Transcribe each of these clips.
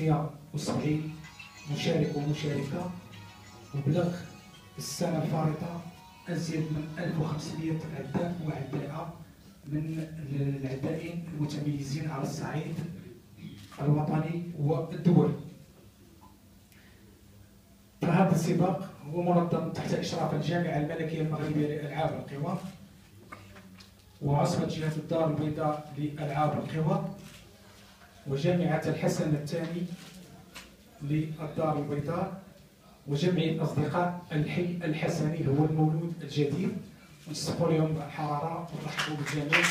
570 مشارك ومشاركة. وبلغ السنة الفارطة أزيد من 1500 عداء وعداءة من العدائين المتميزين على الصعيد الوطني والدولي فهذا السباق هو منظم تحت إشراف الجامعة الملكية المغربية لألعاب القوى. وعصبة جهة الدار البيضاء لألعاب القوى. وجامعة الحسن الثاني للدار البيضاء وجمعية أصدقاء الحي الحسني هو المولود الجديد. ونسقوا لهم الحرارة ونرحبوا بالجميع.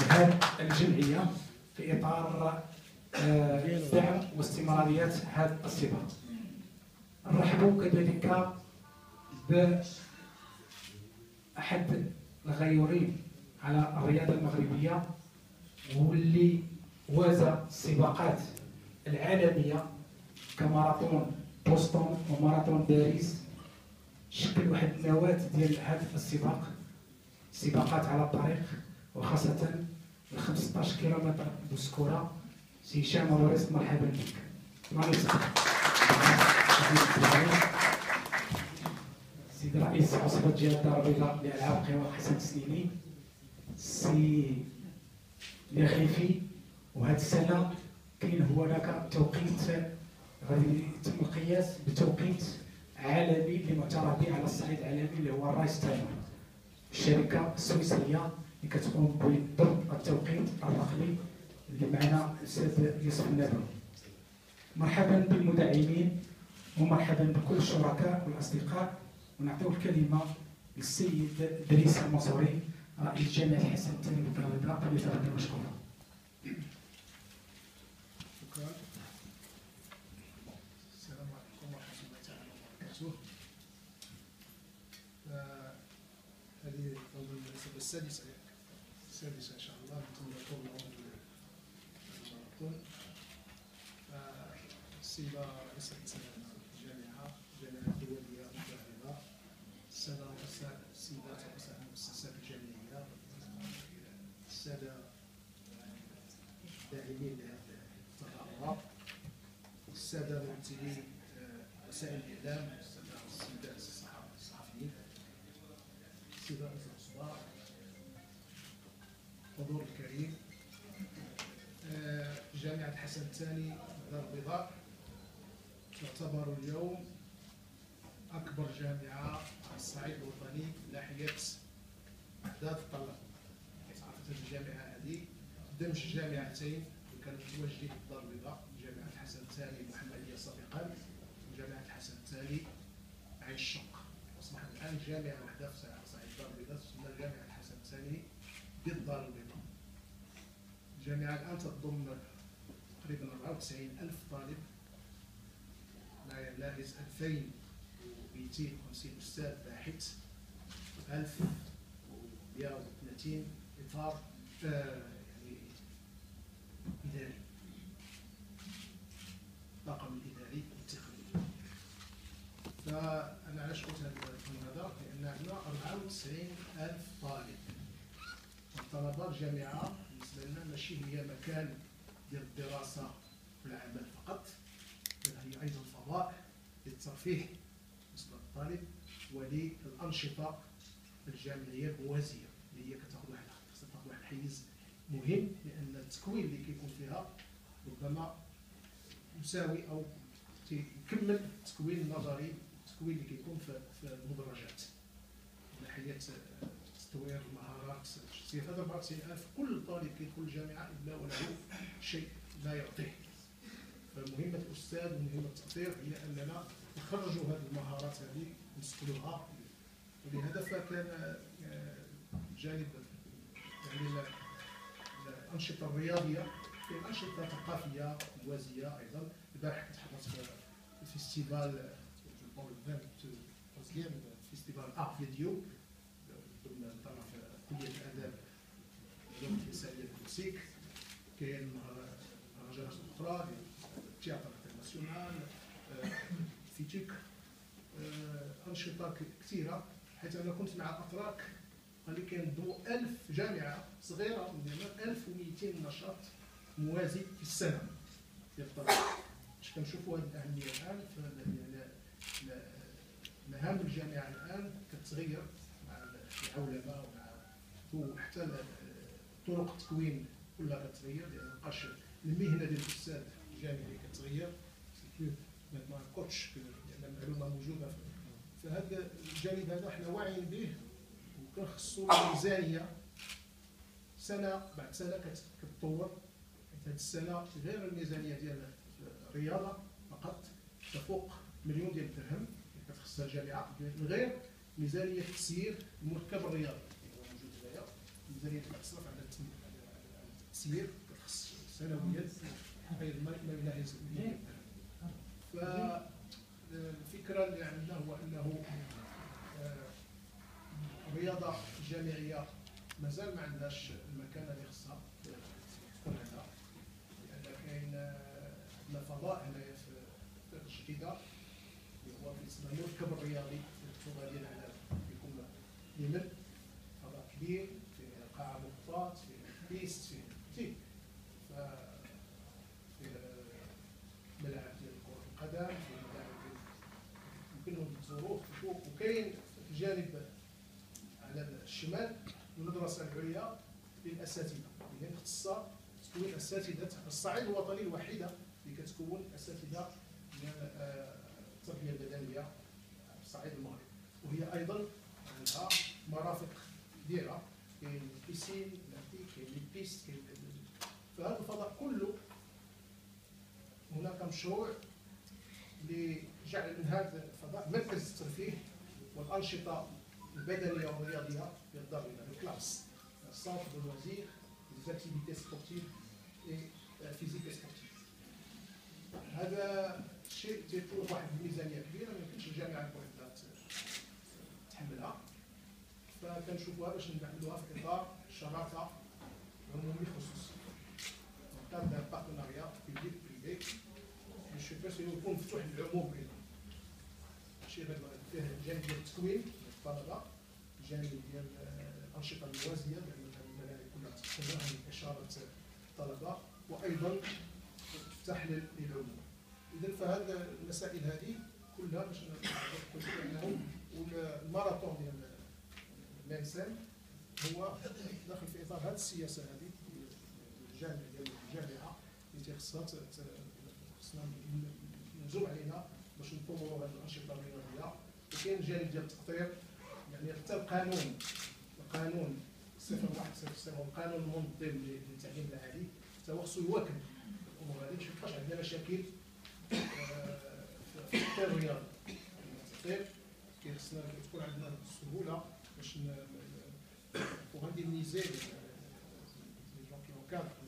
بهذه الجمعية في إطار آه، دعم واستمرارية هذا السباق نرحبوا كذلك بأحد الغيورين على الرياضة المغربية. واللي وازى السباقات العالمية كماراثون بوسطن وماراثون باريس. شكل واحد النواة ديال هذا السباق. سباقات على الطريق وخاصة ال 15 كيلومتر بوسكورة سي هشام وريس مرحبا بك. سيدي رئيس عصبة جهة الدار البيضاء لألعاب قوى حسن سنيني سي لخيفي وهذه السنة كاين هناك توقيت غادي يتم القياس بتوقيت عالمي اللي معترف به على الصعيد العالمي اللي هو ال Race Timer الشركة السويسرية اللي كتقوم بضبط التوقيت الرقمي اللي معنا الاستاذ يوسف النبوي. مرحبا بالمدعمين ومرحبا بكل الشركاء والأصدقاء. ونعطيو الكلمة للسيد دريس المصوري رئيس جامعة الحسن الثاني بالكندا فليتفضل مشكورا هذه السادسة السادسة إن شاء الله تم طول الماراثون السيدة رئيسة الجامعة الجامعة الدولية المغربية السادة رؤساء السيدات رؤساء المؤسسات الجامعية السادة الداعمين لهذه التظاهرة السادة ممثلي وسائل الإعلام. جامعة حسن الثاني دار البيضاء تعتبر اليوم أكبر جامعة على الصعيد الوطني من ناحية أعداد الطلبة تعرفت الجامعة هذه. دمج جامعتين كانت متواجدين في الدار البيضاء جامعة الحسن الثاني المحمدية سابقا وجامعة الحسن الثاني عين الشق أصبحت الآن جامعة واحدة في صعيد الدار البيضاء تسمى جامعة الحسن الثاني بالدار البيضاء الجامعة الآن تضم تقريبا 94 ألف طالب. ما يناهز 2250 أستاذ باحث 1130 إطار آه يعني إداري. طاقم الإداري والتقني. فأنا علاش قلت هذا هذا لأن عندنا 94 ألف طالب. الطلبة الجامعة بالنسبة لنا ماشي هي مكان ديال الدراسة والعمل فقط بل هي أيضا فضاء للترفيه بالنسبة للطالب وللأنشطة الجامعية الموازية اللي هي كتاخذ واحد تاخذ واحد الحيز مهم لأن التكوين اللي كيكون فيها ربما يساوي أو يكمل التكوين النظري التكوين اللي كيكون في المدرجات من ناحية تطوير المهارات الشخصية هذا 94000 كل طالب كيدخل الجامعة إلا وله شيء لا يعطيه. فمهمة الأستاذ ومهمة التأثير هي أننا نخرجوا هذه المهارات هذه نسكنوها. ولهذا فكان جانب يعني الأنشطة الرياضية في أنشطة ثقافية موازية أيضا. البارح كنت حضرت في ال festival festival art vidéo ضمن كلية الآداب العلوم الإنسانية بنمسيك كاين مهرجانات أخرى ال théâtre international FITUC أنشطة كثيرة حيث أنا كنت مع الأتراك قال لي كينظموا 1000 جامعة صغيرة من 1200 نشاط موازي في السنة. ديال الطلبه باش كنشوفوا هذه الأهمية الآن مهام الجامعة الآن كتغير مع العولمة ومع وحتى طرق التكوين كلها كتغير لأن مابقاش المهنة ديال الأستاذ الجامعي كتغير. ميتنون كوتش لأن المعلومه موجودة فهذا الجانب هذا حنا واعيين به وكنخصو ميزانيه سنة بعد سنة كتطور. هذه السنة غير الميزانية ديال الرياضة فقط تفوق مليون ديال الدرهم. كتخصها الجامعة. من غير ميزانية تسيير المركب الرياضي ميزانيه المصرف على التسيير كتخص سنويا غير مبلغ يزيد فالفكرة اللي عندنا هو أنه آه، الرياضه الجامعيه مازال ما عندهاش المكانة اللي خصها. تكون عندها لأن كاين آه، عندنا فضاء هنايا في الجديده اللي هو كيتسمى المركب الرياضي اللغة ديال على يكون يمن فضاء كبير قاعه مغطاه فيه بيست فيه كثير ف فيه ملاعب كره القدم فيه ملاعب يمكنهم يزوروه وكاين في الجانب على الشمال المدرسة العليا للاساتذه اللي هي مختصه تكون اساتذه الصعيد الوطني الوحيده اللي كتكون اساتذه ديال التربيه البدنيه في الصعيد المغرب وهي أيضا عندها مرافق كبيرة كاين ال piscine كاين ال piste فهذا الفضاء كله هناك مشروع لجعل من هذا الفضاء مركز الترفيه والأنشطة البدنية والرياضية للضرب الكلاس ال centre de loisirs des activités sportives et. هذا الشيء تيطلب واحد الميزانيه كبيرة ما يمكنش الجامعة الوحده تحملها فكنشوفوها باش نعملوها في إطار شراكه عمومي خصوصي cadre partenariat public privé باش باش يكون مفتوح للعموم أيضا ماشي غير فيه الجانب ديال التكوين الطلبه الجانب ديال الانشطه الموازيه لأن الملاعب كلها تستمر من اشاره الطلبه وأيضا تفتح للعموم اذا فهذه المسائل هذه كلها باش انه والماراثون ديال الإنسان. هو داخل في إطار هذه السياسة هذه الجامعة ديال الجامعة اللي تيخصها خصنا نجوا علينا باش نطوروا هذه الأنشطة الرياضية. وكاين الجانب ديال التقطير يعني حتى القانون القانون 0100 هو القانون المنظم للتعليم العالي حتى هو خصو يواكب الأمور هذه باش يبقاش عندنا مشاكل آه، في التطوير الرياضي. التطوير كيخصنا تكون عندنا السهولة باش pour indemniser les, gens qui encadrent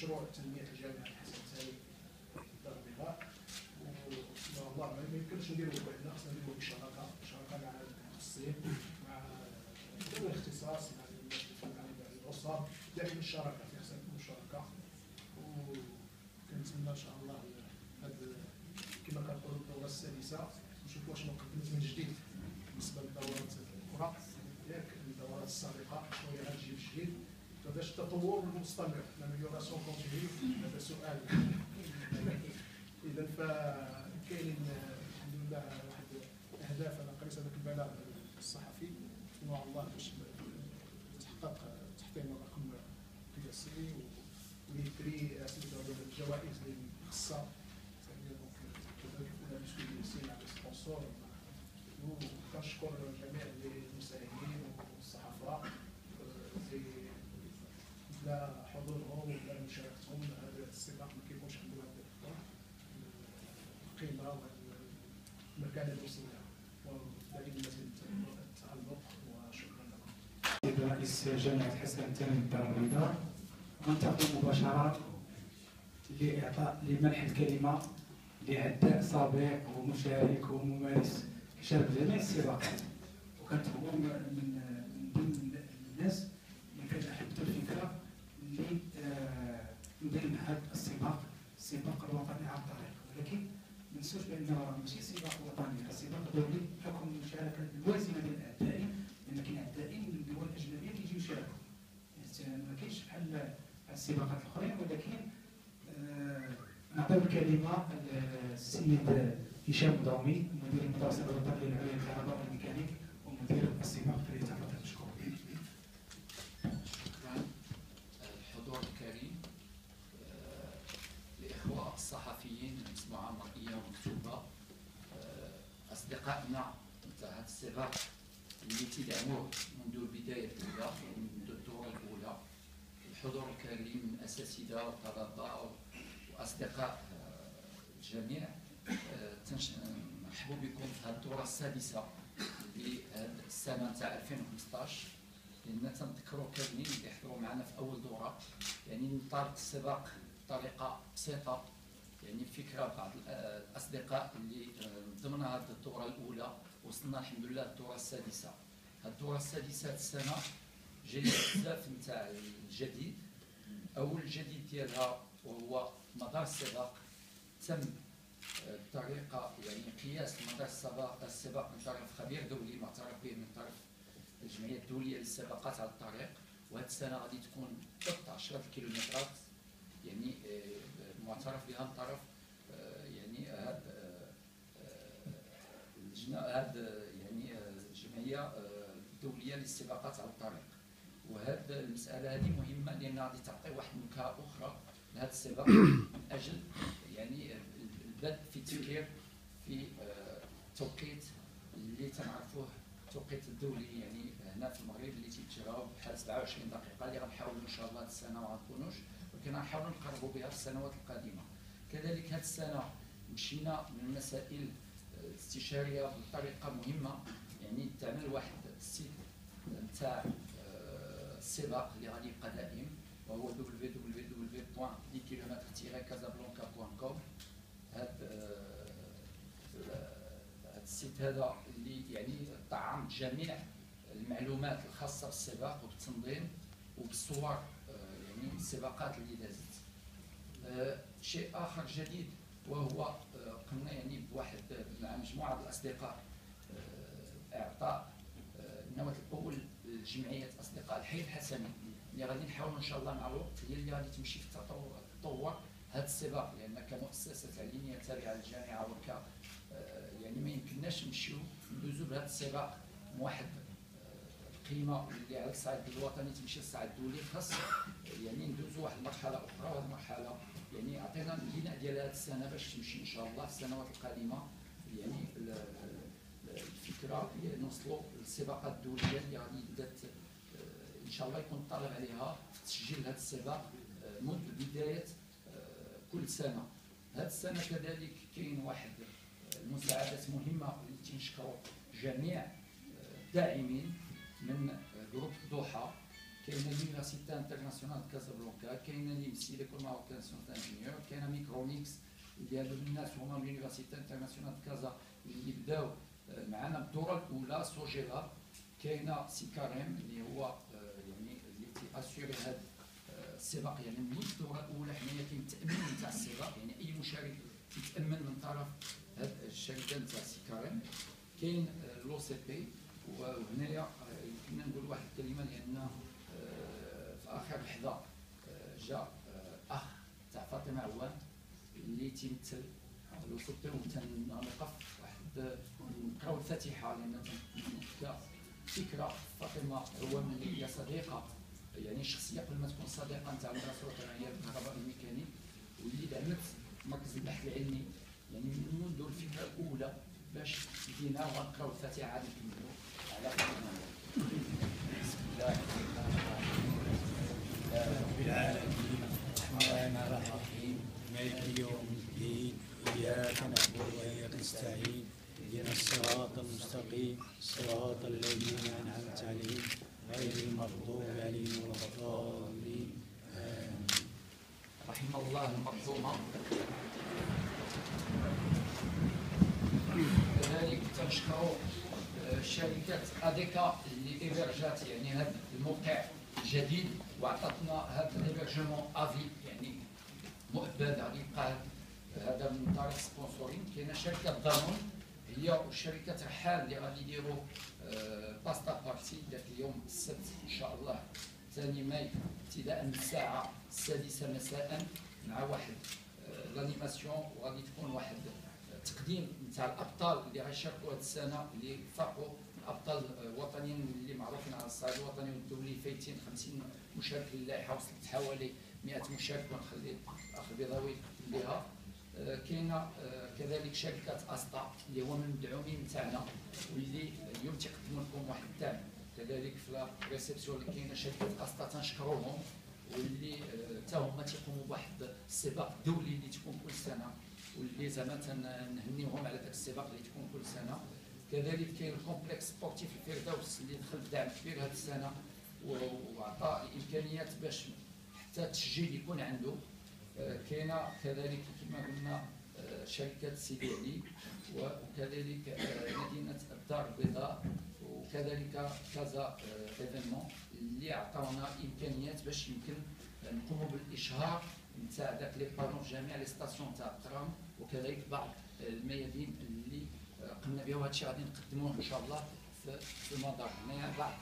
مشروع تنمية الجامعة الحسن الثاني دار البيضاء والله ما يمكنش نديروا بوحدنا خصنا نديروا بشراكه شراكه مع المتخصصين مع ذوي الاختصاص مع الاسر دائما الشراكه خصنا نكونوا شركاء وكنتمنى إن شاء الله هاد كما كنقولوا الدورة السادسة. نشوفوا واش قدمت من جديد بالنسبة للدورات الأخرى. ياك الدورات السابقة شنو هي غتجيب جديد فباش التطور المستمر. لاميليوراسيون كونتينيو هذا سؤال اذا فكاينين رئيس جامعة حسن الثاني الدار البيضاء ننتقل مباشرة لإعطاء لمنح الكلمة لعداء سابق ومشارك وممارس. يشارك في جميع السباقات وكانت هو من ضمن الناس اللي كان أحب الفكرة اللي آه، ندير هذا السباق. السباق الوطني على الطريق. ولكن ما ننسوش بان ماشي سباق وطني. سباق دولي بحكم المشاركه الوازنة بين الاعدائين لأن كاين اعدائين من دول اجنبيه كيجيو يشاركوا. يعني ما كاينش بحال السباقات الأخرين ولكن آه، نعطيو الكلمة للسيد هشام ضومي مدير المدرسة الوطنيه للعلوم الكهرباء والميكانيك ومدير السباق فليتفضل مشكور شكرا. الحضور الكريم آه، الإخوة الصحفيين المجموعة مرئية ومكتوبة. آه، أصدقائنا نتاع هذا السباق. اللي تدعموه منذ البداية الأولى منذ الدورة الأولى. الحضور الكريم الأساتذة والطلبة وأصدقاء آه، الجميع آه، تنش- مرحبا بكم في هذه الدورة السادسة لهذه السنة تاع 2015 لأن تنذكروا كاملين اللي حضروا معنا في أول دورة يعني نطارق السباق بطريقة بسيطة يعني فكرة بعض الأ- الأصدقاء اللي آه، ضمن هذه الدوره الأولى. وصلنا الحمد لله هذه الدورة السادسة هذه السنة جاية بزاف نتاع الجديد. أول جديد ديالها وهو مدار السباق تم آه، بطريقة يعني قياس مدار السباق السباق من طرف خبير دولي معترف به من طرف الجمعية الدولية للسباقات على الطريق. وهذه السنة غادي تكون ضبط 10 كيلومترات. يعني آه، معترف بها من طرف آه، يعني هذا هذا يعني آه، الجمعية آه، الدولية للسباقات على الطريق. وهذه المسألة هذه مهمة لانها غادي تعطي واحد النكهة أخرى لهذا السباق. من أجل يعني البدء في التفكير في آه، توقيت اللي تنعرفوه التوقيت الدولي يعني هنا في المغرب اللي تيتجراو بحال 27 دقيقة اللي غنحاولوا إن شاء الله هذه السنة ما غنكونوش ولكن غنحاولوا نقربوا بها في السنوات القادمة. كذلك هذه السنة مشينا من المسائل آه، الاستشارية بطريقة مهمة. يعني تعمل واحد السيت نتاع آه، السباق اللي غادي يبقى دائم وهو www.10km-casablanca.com هذا هذا السيت هذا اللي يعني طعم جميع المعلومات الخاصة بالسباق وبالتنظيم وبالصور آه، يعني السباقات اللي دازت. آه، شيء آخر جديد وهو آه، قمنا يعني بواحد مع مجموعة الأصدقاء آه، أعطاء آه، النواه الأول لجمعيه اصدقاء الحي الحسني اللي غادي نحاولوا إن شاء الله مع الوقت هي اللي غادي تمشي في التطور تطور هذا السباق لأن كمؤسسه تعليمية تابعة للجامعة وك آه، يعني ما يمكنناش نمشيو ندوزو بهذا السباق واحد آه، القيمة اللي على الصعيد الوطني تمشي للصعيد الدولي خاص يعني ندوزو واحد المرحلة أخرى وهذه المرحلة يعني عطينا البناء ديال هذه السنة باش تمشي إن شاء الله في السنوات القادمة. يعني ال- ال- الفكرة نوصلوا للسباقات الدولية اللي غادي بدات آه، إن شاء الله يكون الطلب عليها تسجيل هذا السباق آه، منذ بداية آه، كل سنة. هذه السنة كذلك كاين واحد المساعدات مهمة اللي تنشكروا جميع الداعمين من groupe الضحى كاينة l'Université Internationale Casablanca كاينة l'EMSI l'École Marocaine Sciences Ingénieur كاينة ميكرونيكس اللي هادو الناس هما من l'Université Internationale Casa اللي بداو معنا بالدوره الاولى سوجيلا كاينة سيكاريم اللي هو يعني اللي تي assurer هاد السباق يعني من الدوره الاولى حنايا كاين التامين نتاع السباق يعني اي مشارك يتامن من طرف هاد الشركة نتاع سيكاريم كاين l'OCP وهنايا يمكننا نقول واحد الكلمة لأن في آخر لحظة آه، جاء آه، أخ تاع فاطمة عوان اللي تيمثل. OCP وتنوقف واحد نقراو الفاتحه لأن فكرة فاطمة عوان اللي هي صديقة. يعني شخصية قبل ما تكون صديقة نتاع المدرسة الوطنيه للكهرباء الميكانيك واللي دعمت مركز البحث العلمي. يعني من منذ الفكرة الأولى باش بدينا وغنقراو الفاتحه عاد على بسم الله. الرحيم رب العالمين الرحمن الرحيم مالك يوم الدين إياك نعبد وإياك نستعين اهدنا الصراط المستقيم صراط الذين أنعمت عليهم غير المغضوب عليهم ولا الضالين رحم الله المرحومه تنشكروا آه، شركه اديكا اللي ايفرجات يعني هذا الموقع الجديد وعطاتنا هذا ال hébergement à vie يعني مؤبد غادي يبقى هذا من طريق sponsoring كاينة شركة دانون هي وشركه رحال اللي غادي يديروا آه، pasta party ذاك اليوم السبت إن شاء الله ثاني ماي ابتداء من الساعة السادسة مساء مع واحد. آه، l'animation وغادي تكون واحد تقديم نتاع الأبطال اللي غيشاركوا هذه السنة اللي فاقوا الابطال آه، وطنيين اللي معروفين على الصعيد الوطني والدولي فايتين 50 مشارك للائحه وصلت حوالي 100 مشارك ونخلي الاخ البيضاوي بها. آه، كاينة آه، كذلك شركة اسطا اللي هو من المدعومين نتاعنا واللي اليوم تيقدموا لكم واحد الدعم. كذلك في لا ريسبسيون كاينة شركة اسطا تنشكروهم واللي آه، حتى هما تيقوموا بواحد السباق دولي اللي تكون كل سنة واللي زعما تنهنيوهم على ذاك السباق اللي تكون كل سنة. كذلك كاين ال complexe sportif الفردوس اللي دخل بدعم كبير هذه السنة وعطى الإمكانيات باش حتى التسجيل يكون عنده. آه، كاينة كذلك كما قلنا آه، شركة سيدي علي وكذلك آه، مدينة الدار البيضاء وكذلك Casa Événements اللي عطاونا إمكانيات باش يمكن نقوموا بالإشهار نتاع ذاك les panneaux في جميع les stations تاع الترام وكذلك بعض الميادين اللي قمنا بها وهذا الشيء غادي نقدموه ان شاء الله في المدار هنايا بعض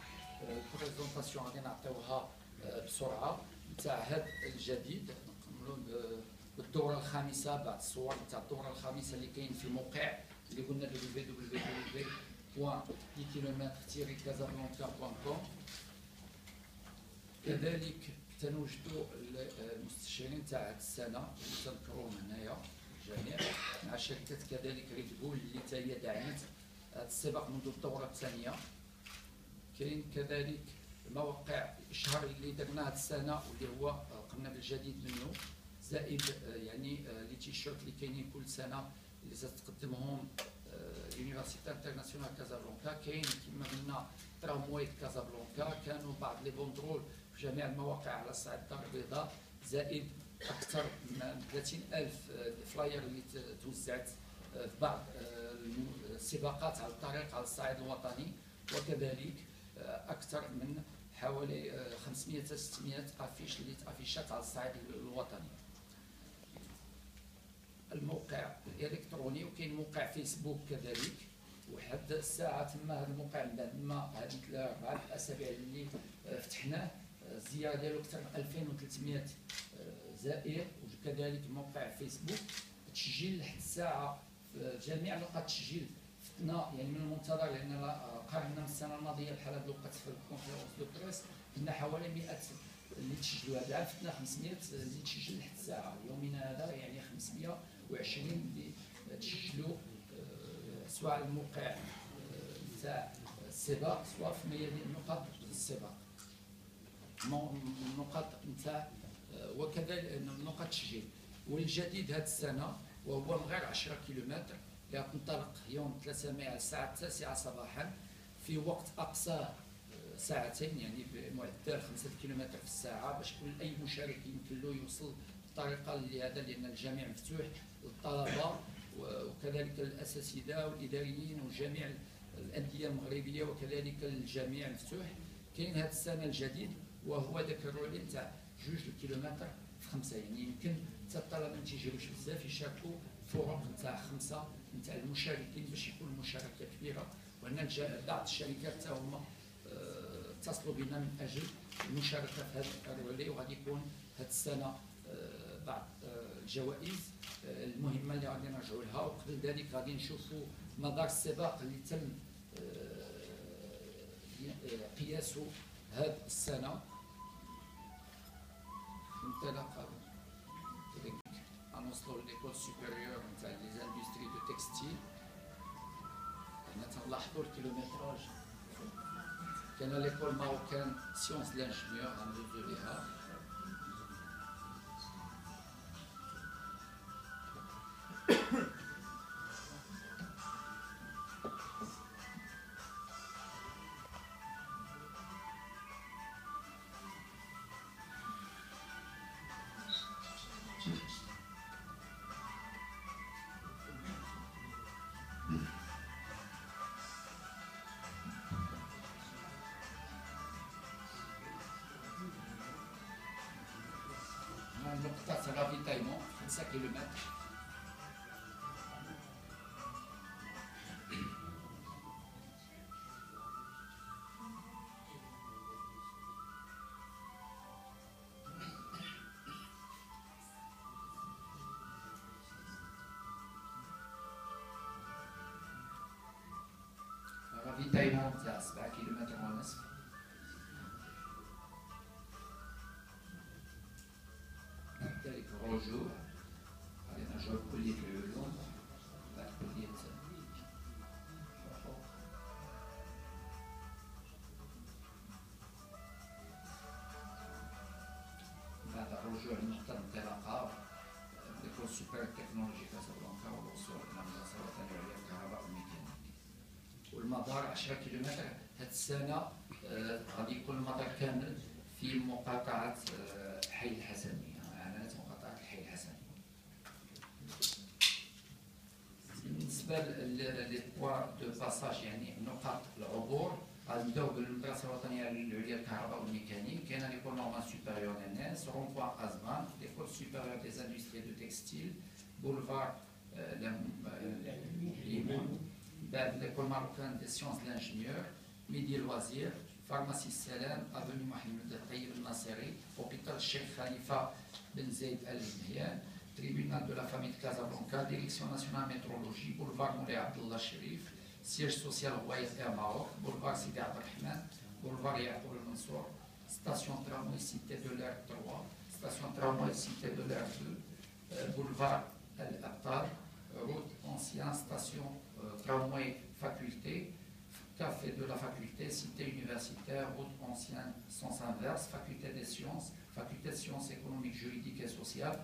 البريزونطاسيون غادي نعطيوها آه، بسرعة نتاع هذا الجديد نكملوا بالدوره الخامسه بعد الصور نتاع الدوره الخامسه اللي كاين في الموقع اللي قلنا www.kilomètre-casablanca.com كذلك تنوجدوا المستشهرين تاع السنة اللي تذكروهم هنايا الجميع مع شركه كذلك ريد بول اللي حتى هي دعمت هذا السباق منذ الدورة الثانية. كاين كذلك مواقع الاشهار اللي درنا هذه السنة واللي هو قمنا بالجديد منه. زائد آه، يعني آه، les t-shirts اللي كاينين كل سنة اللي ستقدمهم Université Internationale Casablanca كاين كما قلنا ترامواي كازابلانكا كانوا بعض les banderoles في جميع المواقع على صعيد الدار البيضاء. زائد أكثر من 30 ألف flyers اللي توزعت آه، في بعض آه، السباقات على الطريق على الصعيد الوطني. وكذلك آه، أكثر من حوالي آه، 500 حتى 600 affiches اللي تأفيشات على الصعيد الوطني. الموقع الالكتروني وكاين موقع فيسبوك كذلك. وحد الساعة تما هذا الموقع بعد ما هذيك اربعه الأسابيع اللي فتحناه الزياره ديالو أكثر من 2300 آه، زائر وكذلك موقع فيسبوك. تسجيل لحد الساعة في جميع نقاط التسجيل فتنا يعني من المنتظر لأن لا- قارنا من السنة الماضية بحال هذا الوقت في ال conférence de presse كنا حوالي 100 اللي تسجلوا. هذا العام فتنا 500 اللي تسجل لحد الساعة. يومنا هذا يعني 520 اللي تسجلوا آه، سواء على الموقع آه، نتاع السباق سواء في ميادين نقاط السباق. نقاط نتاع وكذلك نقاط التسجيل والجديد هذه السنة وهو من غير 10 كيلومتر اللي تنطلق يوم 3 ماي على الساعة 9 صباحا في وقت اقصاه آه، ساعتين يعني بمعدل 5 كيلومتر في الساعة باش كل أي مشارك يمكن له يوصل بطريقة لهذا لأن الجامع مفتوح للطلبه وكذلك الأساتذة والإداريين وجميع الأندية المغربية وكذلك الجميع مفتوح. كاين هذه السنة الجديد وهو ذاك الرولي نتاع جوج الكيلومتر في خمسة يعني يمكن حتى الطلبة ما تيجيوش بزاف يشاركوا فروق نتاع خمسة نتاع المشاركين باش يكون المشاركه كبيرة. وهنا بعض الشركات حتى هما آه، اتصلوا بنا من أجل المشاركة في هذا الرولي وغادي يكون هذه السنة آه، بعض آه، الجوائز المهمة اللي غادي نرجعوا لها. وقبل ذلك غادي نشوفوا مدار السباق اللي تم قياسه هذه السنة. une telle avec annonce lors l'école supérieure, les industries de textile, on a pour kilométrage. Quand à l'école marocaine, sciences de l'ingénieur, en deux de l'IA, 5 كيلومتر ravitaillement تاع 7 كيلومتر ونصف العلوم بعد الرجوع لنقطة الانطلاقة l'école supérieure technologie Casablanca والوصول إلى المدرسة الوطنية للكهرباء والميكانيك والمدار 10 كيلومتر هاد السنة آه، غادي يكون المدار كامل في مقاطعة آه، حي الحسنية إعلانات مقاطعة الحي الحسني بالنسبة les points de passage يعني نقاط العبور غادي نبداو بالمدرسة الوطنية العليا للكهرباء والميكانيك كاين l'école normale supérieure ENS rond-point أزمور l'école supérieure des industries du textile boulevard ليمون بعد l'école marocaine des sciences l'ingénieur ميدي لوازير فارماسي السلام افوني محمد الطيب الناصري اوبيتال الشيخ خليفه بن زيد ال مهيان tribunal de la famille de Casablanca, direction nationale métrologie, boulevard Moulay Abdullah Sherif, siège social Royal Air Maroc, boulevard Sidi Abdelrahman, boulevard Yacoub El Mansour, station tramway Cité de l'Air 3, station tramway Cité de l'Air 2, euh, boulevard El Abtar, route ancien, station euh, tramway faculté, café de la faculté, cité universitaire, route ancienne, sens inverse, faculté des sciences, faculté de sciences économiques, juridiques et sociales,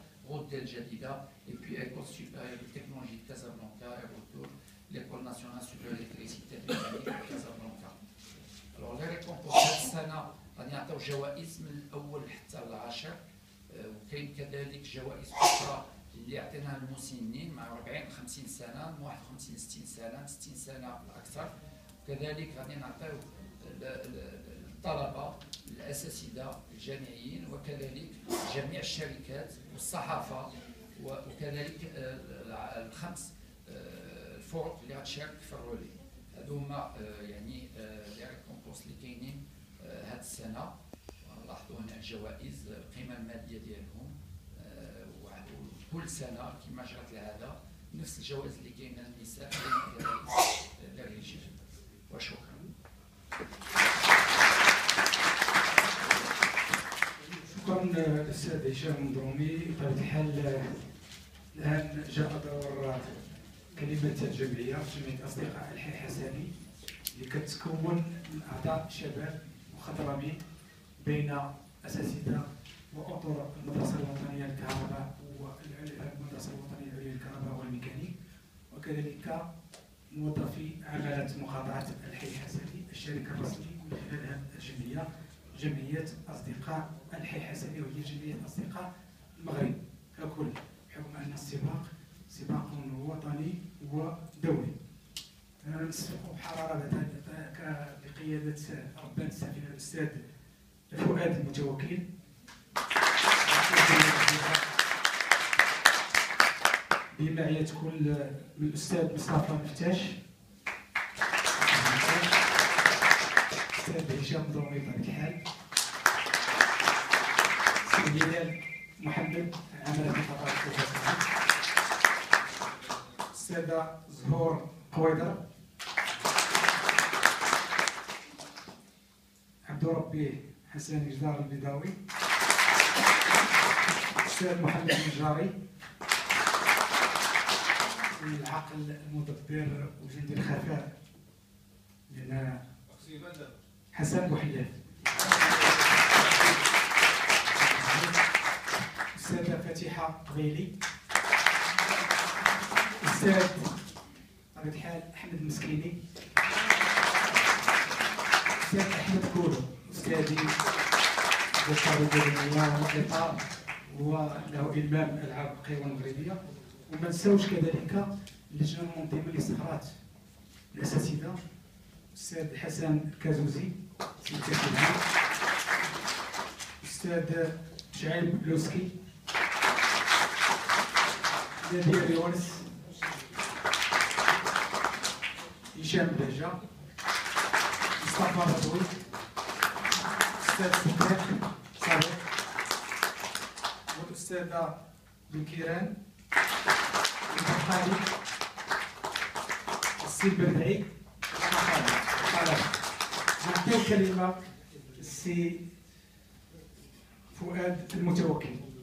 d'El Jadida, et puis école supérieure de technologie de Casablanca et retour l'école nationale supérieure d'électricité de Casablanca. Alors les récompenses السنة غادي نعطيو جوائز من الأول حتى العاشر وكاين كذلك جوائز أخرى اللي عطيناها للمسنين مع 40 50 سنة من 51 60 سنة 60 سنة الأكثر كذلك غادي نعطيو الطلبة الأساتذة الجامعيين وكذلك جميع الشركات والصحافة وكذلك آه، الخمس آه، الفرق اللي غتشارك في ال relais. هادو هما آه، يعني les récompenses اللي كاينين هاد السنة. لاحظوا هنا الجوائز القيمة المالية ديالهم وكل سنة كما جرت العادة نفس الجوائز اللي كاينة للنساء للرجال. وشكرا. شكرا الاستاذ هشام مضرومي بطبيعه الحال الآن جاء دور كلمة الجمعية جمعيه اصدقاء الحي الحسني اللي كتكون من أعضاء شباب مخضرمين بين أساتذة وأطر المدرسة الوطنية للكهرباء والمدرسة الوطنية العليا للكهرباء والميكانيك وكذلك موظفي عمالة مقاطعة الحي الحسني الشركة الرسمي من خلال هذه الجمعية. جمعية أصدقاء الحي الحسني وهي جمعية أصدقاء المغرب ككل بحكم أن السباق سباق وطني ودولي. نسبق بحرارة بقيادة ربان السفينة الأستاذ فؤاد المتوكل. بمعية كل الأستاذ مصطفى مفتاش. الأستاذ هشام ضروري بطبيعة الحال هلال محمد عمل في قطاع الأستاذة زهور قويدر. عبد ربي حسن جدار البيضاوي الأستاذ محمد النجاري العقل المدبر وجند الخفاء لنا. حسن بوحيات فاتحة غيلي الأستاذ بطبيعة الحال أحمد المسكيني. الأستاذ أحمد كولو أستاذي دكتور الجريمية والإطار وله إلمام ألعاب القوى المغربية وما نساوش كذلك اللجنه المنظمه لاستخراج الاساتذه الاستاذ حسن الكازوزي أستاذ شعيب لوسكي. نبيل يونس هشام دجا مصطفى بدوي أستاذ صديق صديق والاستاذه بكيران البخاري السي خلاص نعطيو الكلمة السي فؤاد المتوكل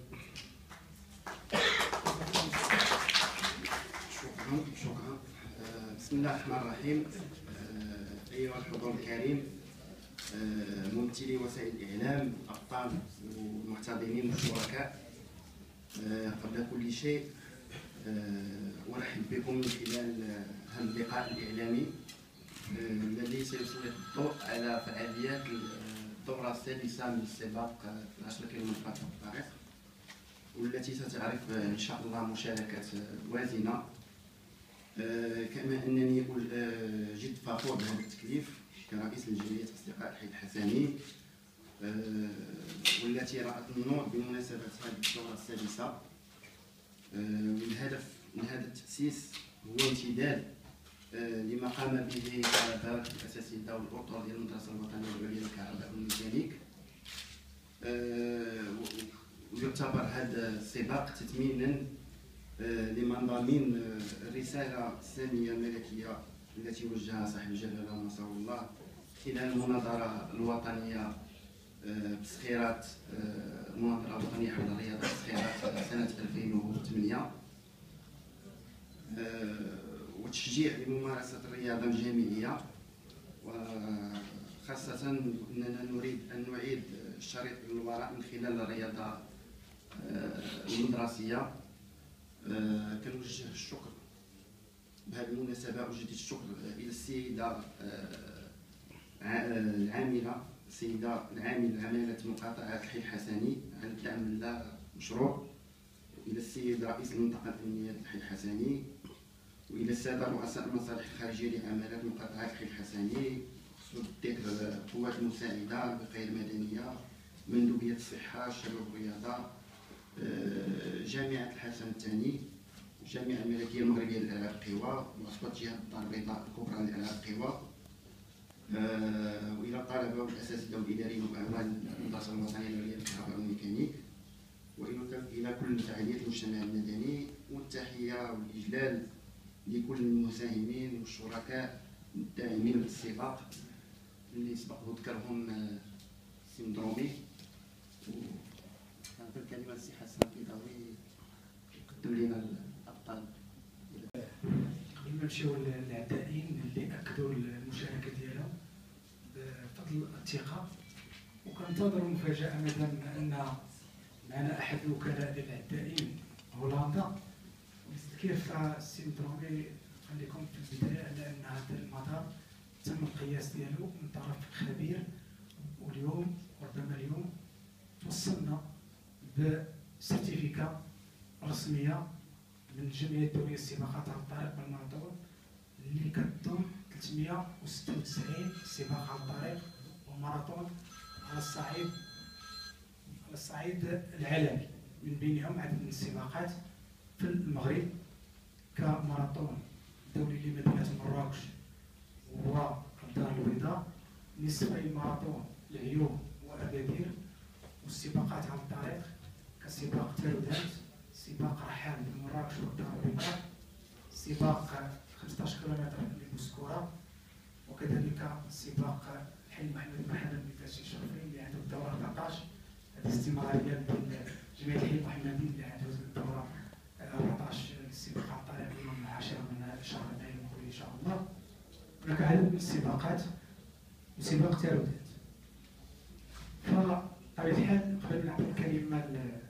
شكرا شكرا آه، بسم الله الرحمن الرحيم. آه، أيها الحضور الكريم آه، ممثلي وسائل الإعلام أبطال والمحتضنين والشركاء قبل كل شيء أرحب بكم من خلال هذا اللقاء الإعلامي الذي سيسلط الضوء على فعاليات الدورة السادسه من السباق آه، 10 كيلومترات في الطريق والتي ستعرف إن شاء الله مشاركة وازنة آه، كما أنني آه، جد فخور بهذا التكليف كرئيس لجمعية أصدقاء الحي الحسني آه، والتي رأت النور بمناسبة هذه الدورة السادسة. آه، والهدف من هذا التأسيس هو امتداد آه، لما قام به البركه الاساسيه والاطر ديال المدرسة الوطنية العليا للكهرباء والميكانيك آه، ويعتبر هذا السباق تتميما آه، لمنظمين آه، الرسالة السامية الملكية التي وجهها صاحب الجلالة نصر الله خلال المناظرة الوطنية آه، بسخيرات آه، المناظرة الوطنية حول الرياضة بسخيرات سنة 2008 آه، وتشجيع لممارسة الرياضة الجامعية وخاصة أننا نريد أن نعيد الشريط للوراء من خلال الرياضة آه، المدرسية. آه، كنوجه الشكر. بهذه المناسبة أجدد الشكر إلى السيدة آه، ع- العاملة السيدة العاملة عمالة مقاطعة الحي الحسني على الدعم لا مشروع وإلى السيد رئيس المنطقة الأمنية الحي الحسني وإلى السادة رؤساء المصالح الخارجية لعمالات مقاطعة الحي الحسني خصوص الذكر القوات المساعدة الوقاية المدنية مندوبية الصحة الشباب والرياضة جامعة الحسن الثاني الجامعة الملكية المغربية للألعاب القوى وأصوات جهة الدار البيضاء الكبرى للألعاب القوى آه، وإلى الطلبة والأساتذة والإداريين وأعوان المدرسة الوطنية العليا للكهرباء والميكانيك وإلى إلى كل فعاليات المجتمع المدني. والتحية والإجلال لكل المساهمين والشركاء الداعمين للسباق اللي سبق ذكرهم آه، سندرومي السي حسن لنا الأبطال. قبل ما نمشيو للعدائين اللي أكدوا المشاركة ديالهم بفضل الثقة وكنتظروا مفاجأة مادام أن معنا أحد الوكلاء ديال العدائين هولندا. كيف السيندرومي خليكم في البداية على أن هذا المطار تم القياس ديالو من طرف خبير واليوم ربما اليوم توصلنا بسيرتيفيكا رسمية من الجمعيه الدوليه للسباقات على الطريق والماراثون اللي كتضم 396 سباق على الطريق وماراثون على الصعيد على الصعيد العالمي من بينهم عدد من السباقات في المغرب كماراثون دولي لمدينة مراكش والدار البيضاء نصفي الماراثون العيون واكادير والسباقات على الطريق كسباق تارودات سباق رحال من مراكش والدار البيضاء سباق 15 كيلومتر لبوسكورة وكذلك سباق حي محمد بن حنان بن الشرفي اللي عنده الدورة 14 هذه استمرارية من جمعية الحي المحمدي اللي عنده الدورة 14 السباق على الطريق يوم 10 من شهر مايو المقبل إن شاء الله. هناك عدد من السباقات. وسباق تارودات فطبيعة الحال قبل نعطي الكلمة ل-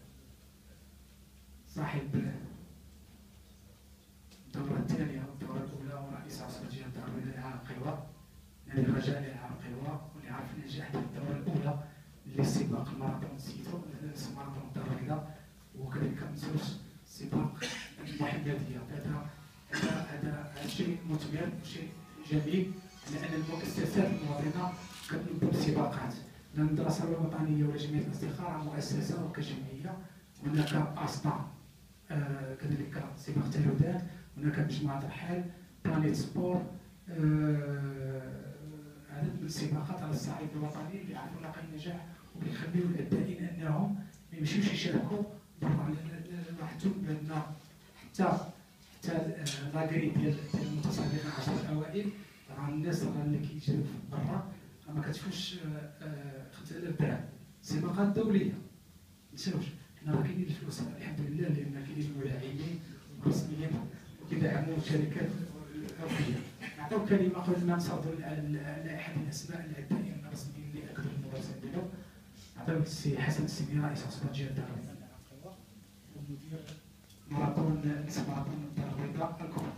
صاحب الدورة الثانية والدورة الأولى ورئيس عصر جهة التعاون للإعارة القوى نادي الرجاء القوى واللي عارف النجاح ديال الدورة الأولى اللي سباق الماراثون سيتو ماراثون الدار وكذلك ننساوش سباق المحمدية هذا هذا هذا شيء مثمر وشيء جميل لأن المؤسسات المواطنة كتنظم السباقات لا المدرسة الوطنية ولا جمعية الأصدقاء راه مؤسسة وكجمعية هناك أسطى آه، كذلك سباق تلودان هناك مجموعة رحال بلانيت سبور آه، عدد من السباقات على الصعيد الوطني اللي عرفوا النجاح وكيخليو العدائين انهم ما يمشيوش يشاركوا. طبعا لاحظتوا بأن حتى حتى آه، لاكري ديال المتسابقين العشر الأوائل. راه الناس راه اللي كيجريو برا ما كتفوش آه، آه، 5000 درهم سباقات دولية. ما تنساوش حنا راه كاينين الفلوس الحمد لله لأن كاينين المداعمين الرسميين كيدعموا الشركات الاوروبيه نعطيو كلمة قبل ما نصادوا على احد الأسماء العدائين الرسميين اللي اكدوا المراسله ديالهم نعطيو السي حسن السيدي رئيس عصبه جهه الدار ومدير ماراثون ماراثون الدار البيضاء. الكبرى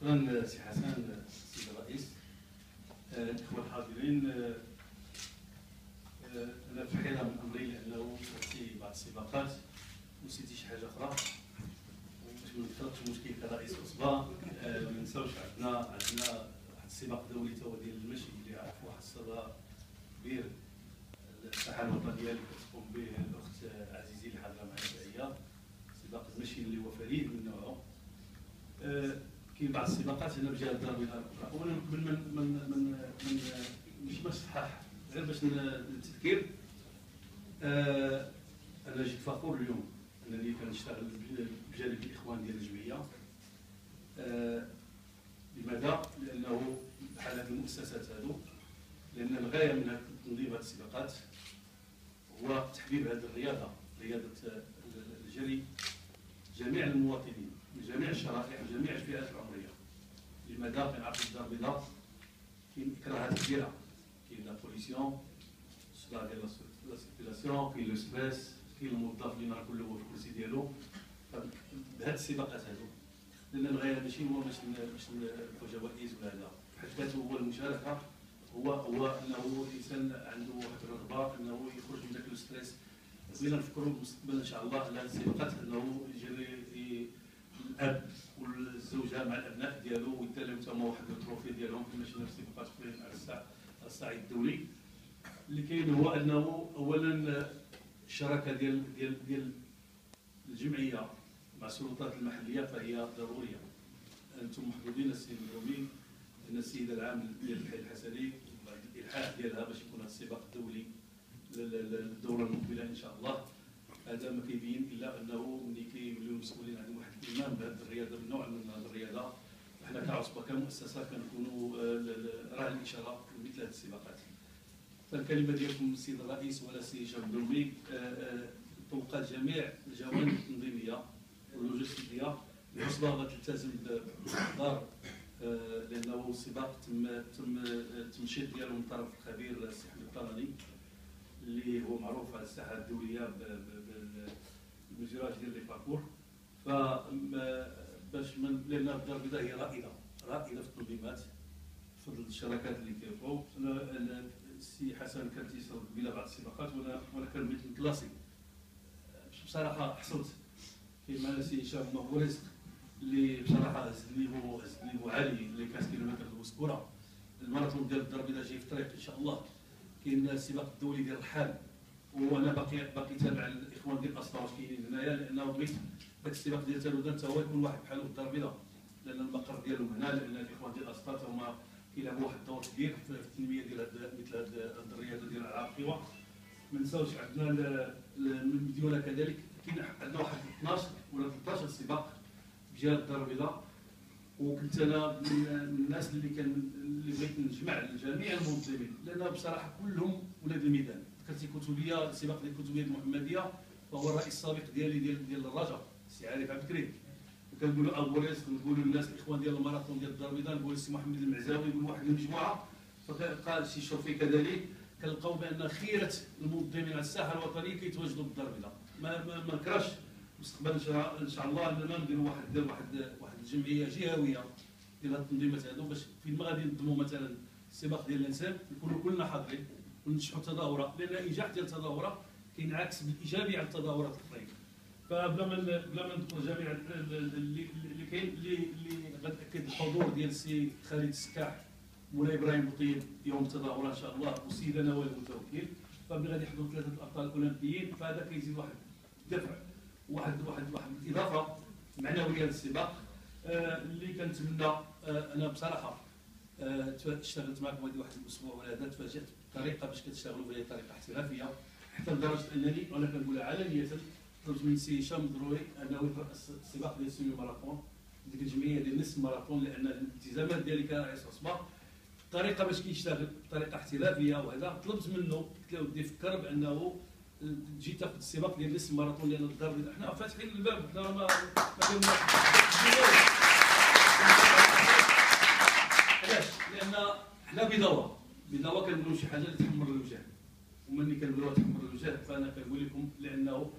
شكرا سي حسن سيد الرئيس. آه، الاخوه الحاضرين آه، آه، أنا حيره من لأنه درتي بعض السباقات ونسيتي شي حاجة أخرى. ما نخلقش مشكل كرئيس عصبه آه، ما ننساوش عندنا عندنا واحد السباق دولي توا ديال المشي اللي عرف واحد الصدى كبير. الساحة الوطنية اللي كتقوم به الأخت عزيزي اللي حاضره معنا هي. سباق المشي اللي هو فريد من نوعه. آه، كاين بعض السباقات هنا بجهة الدار البيضاء اولا قبل من من من مش نصحح غير باش آه، أنا جيت فخور اليوم أنني كنشتغل بجانب الإخوان ديال الجمعية. آه، لماذا؟ لأنه بحال هذه المؤسسات هذو لأن الغاية من تنظيم هذه السباقات هو تحبيب هذه الرياضة رياضة آه، الجري. جميع المواطنين من جميع الشرائح وجميع الفئات العمرية. لماذا؟ كنعرفوا الدار البيضاء كاين إكراهات كبيرة. كاين la pollution الصداع ديال la circulation كاين le stress كاين الموظف اللي نهار كله هو في الكرسي ديالو بهاد السباقات هادو لأن الغايه ماشي هو باش باش نربحوا جوائز ولا بحد ذاته هو المشاركه هو هو انه الانسان عنده واحد الرغبه انه يخرج من ذاك ال stress بغينا نفكروا بالمستقبل ان شاء الله على السباقات انه يجري الاب والزوجه مع الابناء ديالو ويدير تما واحد التروفي ديالهم كما شفنا في سباقات اخرين على السا- على الصعيد الدولي اللي كاين هو أنه اولا الشراكه ديال ديال ديال الجمعية مع السلطات المحلية فهي ضرورية. أنتم محظوظين السيد الرومي أن السيد العام ديال الحي الحسني الالحاح ديالها باش يكون السباق الدولي لل- لل- للدوره المقبلة إن شاء الله. هذا ما كيبين إلا أنه ملي كيوليو المسؤولين عندهم واحد الايمان بهذه الرياضة من هذه الرياضة وحنا كعصبة كمؤسسة كنكونوا آه، راعي الإشارة لمثل هذه السباقات. فالكلمه ديالكم السيد الرئيس ولا السيد هشام الدومي آه، آه، طبقات جميع الجوانب التنظيمية واللوجستيكية العصبه غتلتزم بالاحضار آه، لأنه السباق تم تم آه، التنشيط ديالو من طرف الخبير السي الطلالي اللي هو معروف على الساحة الدولية ب- ب- بال- بال mesurage ديال les parcours. ف باش من لأن الدار البيضاء هي رائده رائدة في التنظيمات بفضل الشراكات اللي أنا السي حسن كان تيصل بلا بعض السباقات وأنا وأنا كان بغيت نكلاسي بصراحة حصلت كاين معنا السي هشام هو رزق اللي بصراحة هز ال niveau هز ال niveau عالي اللي كاس كيلومتر الوسكوره الماراثون ديال الدار البيضاء جاي في الطريق إن شاء الله. كاين السباق الدولي ديال الرحال وأنا باقي باقي تابع الاخوان ديال واش كاينين هنايا لأنه بغيت داك السباق ديال تالودان حتى هو يكون واحد بحال الدار البيضاء لأن المقر ديالهم هنا لأن الإخوان ديال اسطا هما كيلعبوا واحد الدور كبير في التنمية ديال مثل هاد الرياضه ديال العاب القوى ما نساوش عندنا ال- ال- من المديونه كذلك كاين عندنا واحد 12 ولا 13 سباق بجهه الدار البيضاء. وكنت أنا من الناس اللي كان اللي بغيت نجمع جميع المنظمين لأن بصراحة كلهم ولاد الميدان. ذكرتي كتبية السباق ديال الكتبيه المحمدية فهو الرئيس السابق ديالي ديال ديال الرجاء السي عارف عبد الكريم. كنقولوا ابو رزق نقولوا للناس الإخوان ديال الماراثون ديال الدار البيضاء السي محمد المعزاوي يقول واحد المجموعه فقال السي شرفي كذلك كنلقاو بأن خيرة المنظمين على الساحة الوطنية كيتواجدوا بالدار البيضاء. ما ما ما نكرهش. مستقبلا إن شاء الله اننا نديروا واحد واحد واحد الجمعية جهوية ديال هاد التنظيمات هادو باش فين ما غادي نظموا مثلا السباق ديال الإنسان نكونوا كلنا حاضرين وننجحوا التظاهره لأن الانجاح ديال التظاهره كينعكس بالايجابي على التظاهرات الاخرين فبلا ما بلا ما نذكر جميع ال- ال- اللي اللي كاين اللي اللي غتأكد الحضور ديال السي خالد السكاح مولاي إبراهيم بوطيب يوم التظاهره إن شاء الله والسيده نوال المتوكل. فمن غادي يحضروا ثلاثة الأبطال الأولمبيين فهذا كيزيد واحد دفع واحد واحد واحد الإضافة معنوية للسباق آه، اللي كنتمنى آه، أنا بصراحة آه، اشتغلت معكم هذه واحد الأسبوع ولا هذا تفاجأت بالطريقة باش كتشتغلوا بهذه الطريقة احترافية حتى لدرجة أنني وأنا كنقولها علنيه طلبت من سي هشام الدروي انه يترأس السباق ديال ال semi-marathon ديك الجمعيه ديال نصف ماراثون لأن الالتزامات ديالي كرئيس عصبه الطريقة باش كيشتغل بطريقه احترافيه وهذا طلبت منه قلت له ودي فكر بانه تجي تاخذ السباق ديال نصف ماراثون لأن الدار حنا فاتحين الباب ما ما علاش؟ لأن حنا بدواء بدواء كنقولوا شي حاجة اللي تحمر الوجه ومني كنقولوا تحمر الوجه فانا كنقول لكم لأنه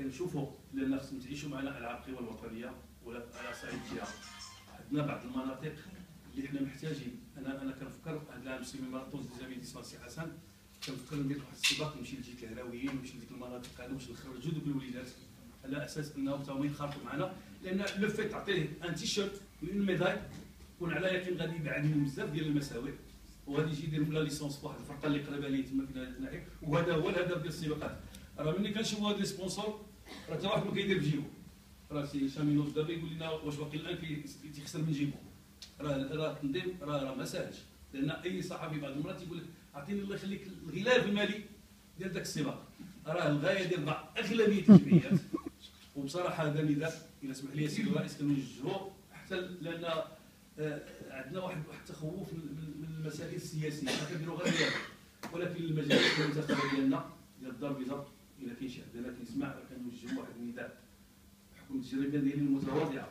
كنشوفوا لأن خصنا تعيشوا معنا العاب القوى الوطنيه ولا على صعيد الجهة. عندنا بعض المناطق اللي حنا محتاجين. أنا أنا كنفكر هذا العام semi-marathon زامي ديسما سي حسن. كنفكر ندير واحد السباق نمشي لديك الهراويين ونمشي لديك المناطق هذو باش نخرجوا دوك الوليدات على أساس أنهم تا هما ينخرطوا معنا. لأن le fait تعطيه un t-shirt و une médaille كون على يقين غادي يبعد من بزاف ديال المساوئ. وغادي يجي يدير la licence في واحد الفرقة اللي قريبة ليه تما في الناحيه وهذا هو الهدف ديال السباقات. راه ملي كنشوفوا هاد les sponsors راه حتى واحد ما كيدير بجيبو. راه سي شامينو دابا يقول لنا واش باقي الان كيخسر من جيبو. راه راه التنظيم راه راه ما ساهلش. لأن أي صحفي بعض المرات يقول لك أعطيني الله يخليك الغلاف المالي ديال ذاك السباق. راه الغاية ديال بعض اغلبيه الجمعيات وبصراحة هذا نداء إلى سمح لي سيدي الرئيس كنوجهه حتى لأن آه، عندنا واحد واحد التخوف من المسائل السياسية. ما كنديروا غير ولكن المجالس المنتخبة ديالنا ديال الدار البيضاء الا كاين شي حد هنا كيسمع كنوجهوا واحد النداء حكم التجربه ديالي المتواضعه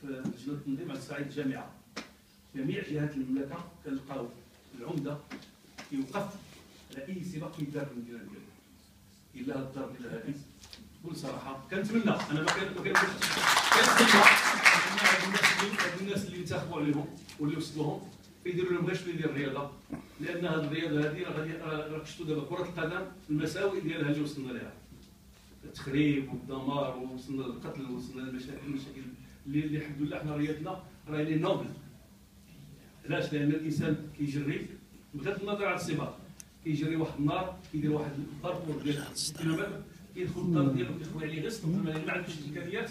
في لجنه التنظيم على صعيد الجامعة. جميع جهات المملكة كنلقاو. العمدة كيوقف على أي سباق كيدار في المدينة ديالو. إلا الدار ديال هذه بكل صراحة كنتمنى أنا ما كنتمنى. كنتمنى الناس اللي انتخبوا عليهم واللي وصلوهم. يديروا لهم غير شوية ديال الرياضه لأن هذه الرياضه هذه غادي راه شفتوا دابا كره القدم المساوئ ديالها اللي وصلنا لها التخريب والدمار ووصلنا للقتل ووصلنا للمشاكل المشاكل اللي الحمد لله حنا رياضنا راه اللي noble علاش لأن الانسان كيجري بغض النظر على الصفات كيجري واحد النهار كيدير واحد ال parcours ديال كيلومتر كيدخل الدار ديالو كيخوي عليه غسل ما عندوش الامكانيات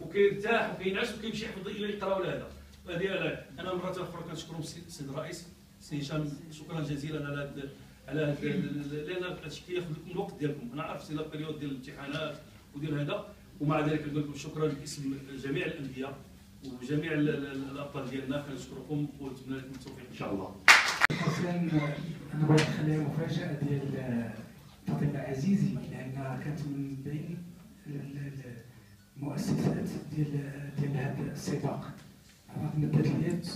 وكيرتاح وكينعس وكيمشي يحفظ إلى يقرا ولا هذا هذه أنا مرة أخرى كنشكر السيد الرئيس سي هشام شكرا جزيلا على هذا على هذا لأن هادشي كياخذ لكم الوقت ديالكم. أنا عارف c'est la période ديال الامتحانات وديال هذا ومع ذلك نقول لكم شكرا باسم جميع الانديه وجميع الأبطال ديالنا. كنشكركم ونتمنى لكم التوفيق إن شاء الله. حسن أنا بغيت نخليها مفاجأة ديال فاطمة عزيزي لانها كانت من بين المؤسسات ديال ديال هذا السباق. مدت اليد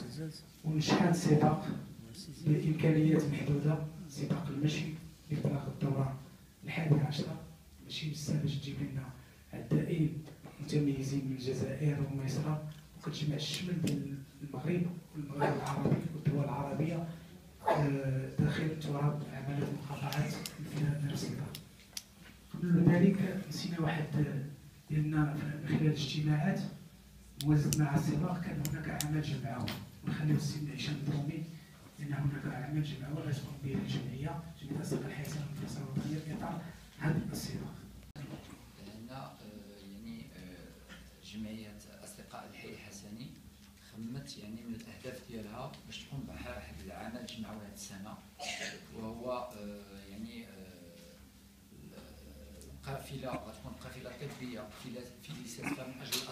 ونشحن سباق بامكانيات محدودة سباق المشي لبلاغ الدوره الحادي عشر ماشي باش تجيب لنا عدائين متميزين من الجزائر ومصر. وكتجمع الشمل ديال المغرب والمغرب العربي والدول العربية آه، داخل تراب عمليه المقاطعات في نفسها قبل ذلك نسينا واحد ديالنا من خلال الاجتماعات. موازد مع السباق كان هناك أعمال جمعوي ونخليو السيد هشام الدرومي لأن هناك أعمال جمعويه غادي تقوم بها الجمعيه جمعيه السباق الحسن والمدرسة الوطنيه في إطار هذا السباق. لأن يعني جمعية أصدقاء الحي الحسني خمت يعني من الأهداف ديالها باش تقوم بواحد العمل جمعوي هذه السنة. وهو آه، يعني آه، قافله غتكون قافلة طبيه في ليسانس من أجل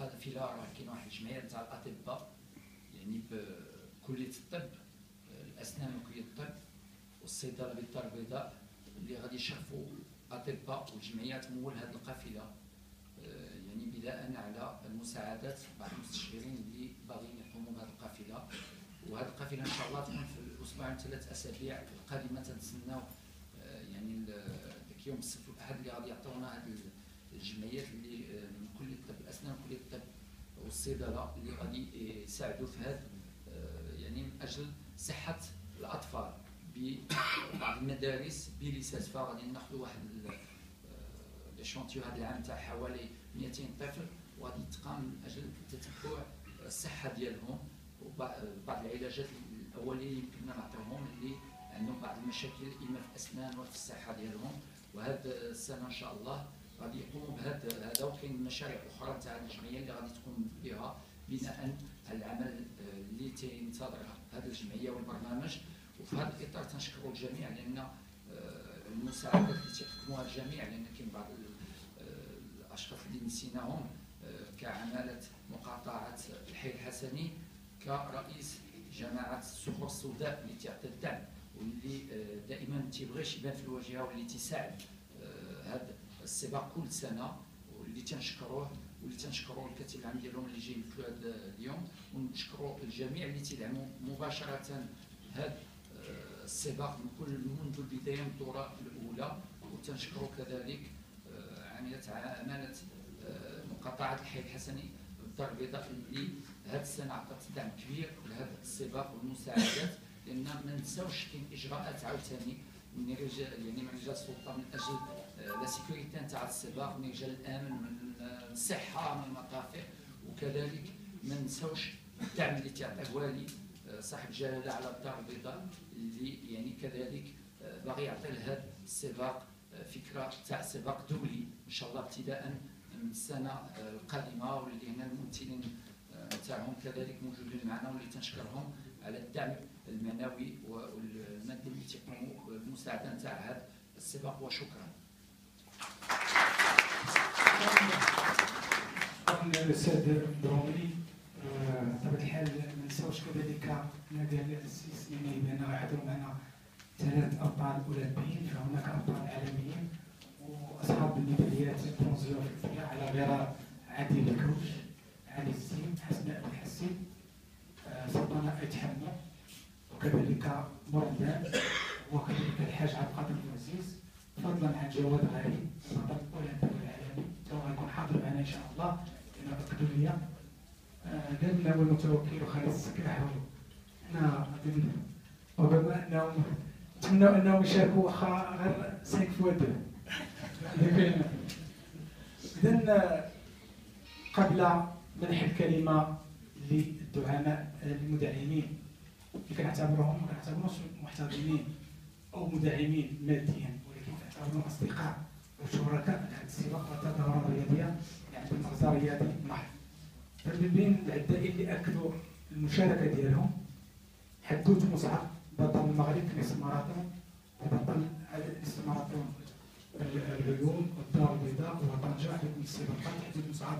الاطفال القافله راه كاين واحد الجمعية تاع الأطباء يعني بكليه الطب الأسنان وكليه الطب والصيدلة بالدار البيضاء اللي غادي يشرفوا أطباء والجمعيات مول هذه القافلة يعني بناء على المساعدات بعض المستشفرين اللي باغيين يقوموا بهذه القافلة. وهذه القافلة إن شاء الله تكون في الاسبوعين ثلاث أسابيع القادمة تنتسناو آه، يعني ذاك يوم السبت والاحد اللي غادي يعطونا هذه الجمعيات اللي الاسنان وكليه الطب والصيدله اللي غادي يساعدوا في هذا يعني من أجل صحة الأطفال ببعض المدارس بليسانس فغادي ناخذوا واحد l'échantillon هذا العام تاع حوالي 200 طفل وغادي تقام من أجل تتبع الصحة ديالهم. وبعض العلاجات الأولية يمكننا نعطيوهم اللي عندهم بعض المشاكل إما في الأسنان وفي الصحة ديالهم. وهذا السنة إن شاء الله غادي يقوموا بهذا هذا وكاين مشاريع أخرى تاع الجمعية اللي غادي تقوم بها بناء على العمل آه، اللي تنتظر هذه الجمعية والبرنامج. وفي هذا الإطار تنشكروا الجميع لأن آه، المساعدات اللي تقدموها الجميع لأن كاين بعض آه، الأشخاص اللي نسيناهم كعمالة مقاطعة الحي الحسني كرئيس جماعة الصخور السوداء اللي تعطي الدعم واللي دائما ما تيبغيش يبان في الواجهة واللي تيساعد هذا السباق كل سنة واللي تنشكروه واللي تنشكروا الكاتب العام ديالهم اللي جاي يمثلوا هذا اليوم ونشكروا الجميع اللي تيدعموا مباشرة هذا آه، السباق من كل منذ البداية من الدورة الأولى وتنشكروا كذلك آه، عملية امانه آه، مقاطعة الحي الحسني الدار البيضاء اللي هذه السنة عطات دعم كبير لهذا السباق والمساعدات لأن ما نساوش كاين إجراءات عاوتاني من رجال يعني من رجال السلطة من أجل لا سيكوريتي نتاع السباق من رجال الأمن من الصحة من المرافق وكذلك ما نساوش الدعم اللي تعطيه والي آه، صاحب جلالة على الدار البيضاء اللي يعني كذلك آه، باغي يعطي لهذا السباق آه، فكرة تاع سباق دولي. إن شاء الله ابتداء من السنة القادمة. واللي هنا الممثلين تاعهم كذلك موجودين معنا واللي تنشكرهم على الدعم المعنوي والمادي اللي تيقوموا بالمساعده نتاع هذا السباق. وشكرا. الأستاذ درومي بطبيعه الحال ما نساوش كذلك نادي السيسيني بأن يحضروا معنا ثلاث أبطال أولمبيين فهناك أبطال عالميين وأصحاب الميداليات البرونزية والفضيه على غرار عادل الكوش علي السيم حسناء الحسين سلطنه اتحمى وكذلك مرندان وكذلك الحاج عبد القادر فضلا عن جواد غالي بطل الاولمبي العالمي تو غيكون حاضر معنا إن شاء الله. لنا اكدوا لي لنا والمتوكل خالد السكاح حنا ربما انهم نتمنوا انهم يشاركوا واخا غير 5 فوا 2 اذا قبل منح الكلمة للدعماء المدعمين اللي كنعتبرهم ما كنعتبروش محتضنين أو مدعمين ماديا. كنعتبرهم أصدقاء وشركاء في هذا السباق والدوره الرياضيه يعني بالمغزى الرياضي محض فمن بين العدائين اللي أكدوا المشاركة ديالهم. حدوث مصعب بطل المغرب في نصف ماراثون وبطل نصف ماراثون العيون والدار البيضاء وطنجة حدود السباقات حدود مصعب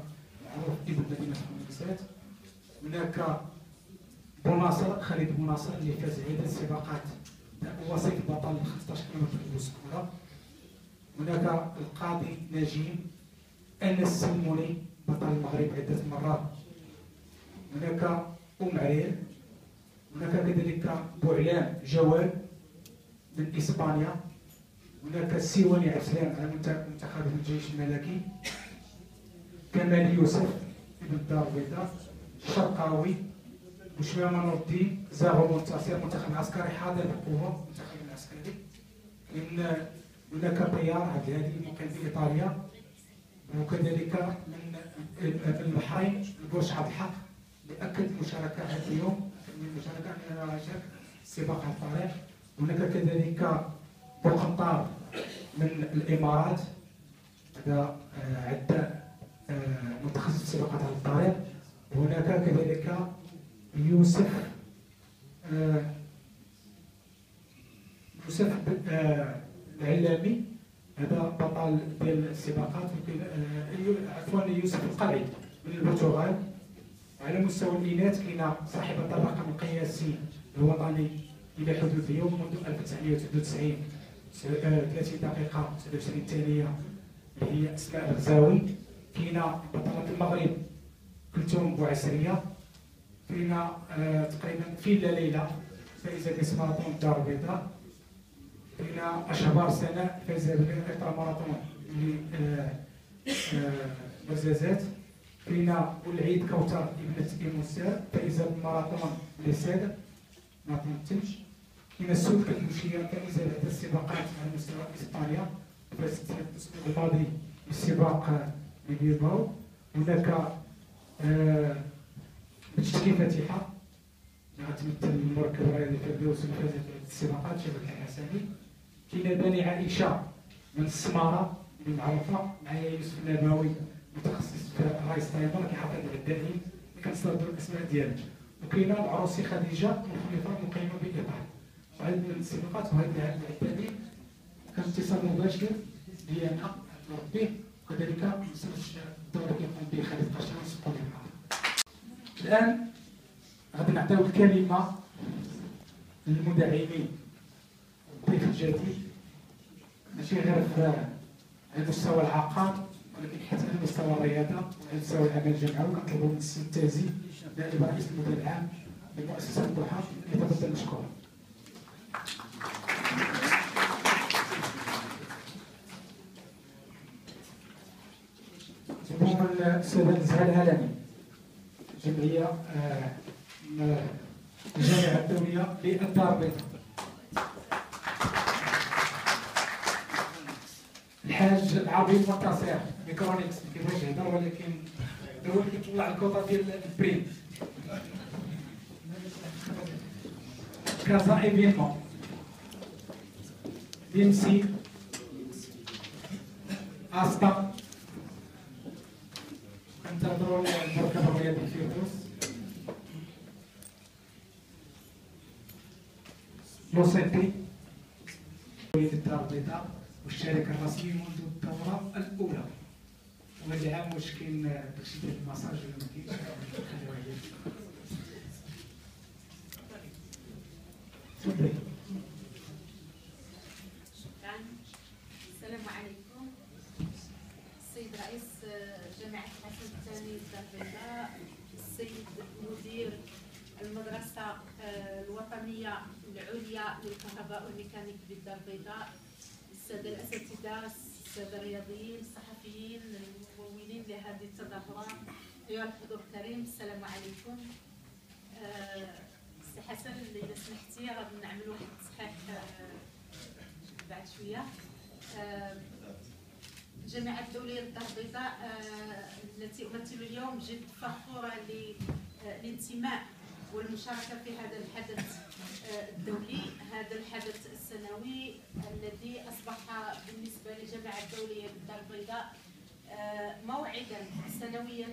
معروف ابن مدينة المنافسات هناك بوناصر خالد بوناصر اللي فاز عدة السباقات وسيط بطل 15 كيلومتر الكبرى هناك القاضي نجيم انس السموني بطل المغرب عدة مرات. هناك أم عرير هناك كذلك بوعلام جواد من إسبانيا هناك السيواني عسلان على منتخب الجيش الملكي كمال يوسف ابن الدار البيضاء شرقاوي بشويه من الدين زاغو منتصر المنتخب العسكري حاضر بقوه المنتخب العسكري. من هناك طيار عبد الهادي مقيم في إيطاليا. وكذلك من من البحرين البرج عبد الحق. لأكد المشاركه هذا اليوم. من المشاركه اننا رجاء سباق على الطريق. هناك كذلك بوقنطار من الإمارات. هذا آه، عدة آه، متخصص سباقات على الطريق. هناك كذلك يوسف آه، يوسف العلامي هذا بطل ديال السباقات آه، عفوا يوسف القلعي من البرتغال. على مستوى الإناث كاين صاحبه الرقم القياسي الوطني إلى حدود اليوم منذ 1993 30 دقيقة 29 ثانية اللي هي أسماء الغزاوي. كاينة بطلة المغرب كلثوم بوعسريه فينا آه تقريبا فيلا ليلى فائزه كاس ماراثون الدار البيضاء فينا أشهر سنة فاز بالاقطار ماراثون لمزازات فينا والعيد كوثر ابنة المستر فائزه بالماراثون لساد ماراثون الثلج كاين السود كتمشي فائزه لهذه السباقات على مستوى إسبانيا. فازت الأسبوع الماضي بالسباق لبيلباو هناك آه بتشكي فاتحة. غتمثل المركب الرياضي اللي فازت في السباقات شبكه الحسني. كاينة بني عائشة من السماره اللي معروفه معايا يوسف النبوي متخصص في رايس تايمر كيعطي العدائين كنستردوا الأسماء ديالهم وكاينة العروسي خديجة مخلفة مقيمة بإيطاليا. وهذه من الصفقات وهذه العدائين كان اتصال مباشر ديالنا ربي وكذلك الدور كيقوم به خالد قشان وسقوني الآن غادي نعطيو الكلمة للمدعمين الضيف الجديد. ماشي غير في على العقار ولكن حتى على مستوى الرياضة وعلى مستوى العمل الجمعوي كنطلبوا من السي التازي نائب رئيس المدير العام لمؤسسه الضحى يتفضل مشكورا هم السادة الزهر العالمي جمعية آه، الجامعة الدولية للدار البيضاء الحاج العظيم والتصريح ميكرونيكس ما كيبغيش يهضر ولكن هو اللي كيطلع الكوطا ديال البريم كازا إيفينمون. ديمسي استا كنتظروا المركب الرياضي الفيروس لوسيتي وليد الدار البيضاء. والشركة الرسمية منذ الدوره الأولى. وهذا العام واش كاين داكشي ديال المساج ولا ما كاينش خليوها هي تفضلي شكرا. السلام عليكم. السيد رئيس جامعة الحسن الثاني الدار البيضاء السيد مدير المدرسة آه، الوطنية العليا للكهرباء والميكانيك بالدار البيضاء السادة الأساتذة السادة الرياضيين الصحفيين الممولين لهذه التظاهرة. أيها الحضور الكريم السلام عليكم. آه، سي حسن إذا سمحتي غادي نعمل واحد التصحيح آه، بعد شوية. آه، الجامعة الدولية للدار البيضاء التي أمثل اليوم جد فخورة للانتماء والمشاركة في هذا الحدث الدولي هذا الحدث السنوي الذي أصبح بالنسبة للجامعة الدولية بالدار البيضاء آه، موعدا سنويا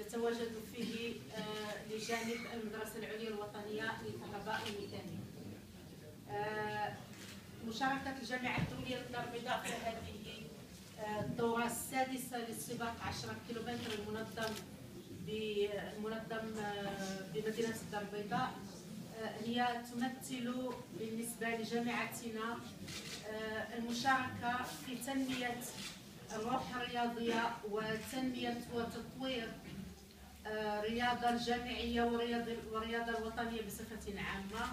نتواجد فيه آه، لجانب المدرسة العليا الوطنية للكهرباء والميكانيك آه، مشاركة الجامعة الدولية للدار البيضاء في هذه الدورة السادسة للسباق 10 كيلومتر المنظم بمنظم بمدينة الدار البيضاء هي تمثل بالنسبة لجامعتنا آه، المشاركة في تنمية الروح الرياضية وتنمية وتطوير الرياضة آه، الجامعية والرياضة الوطنية بصفة عامة.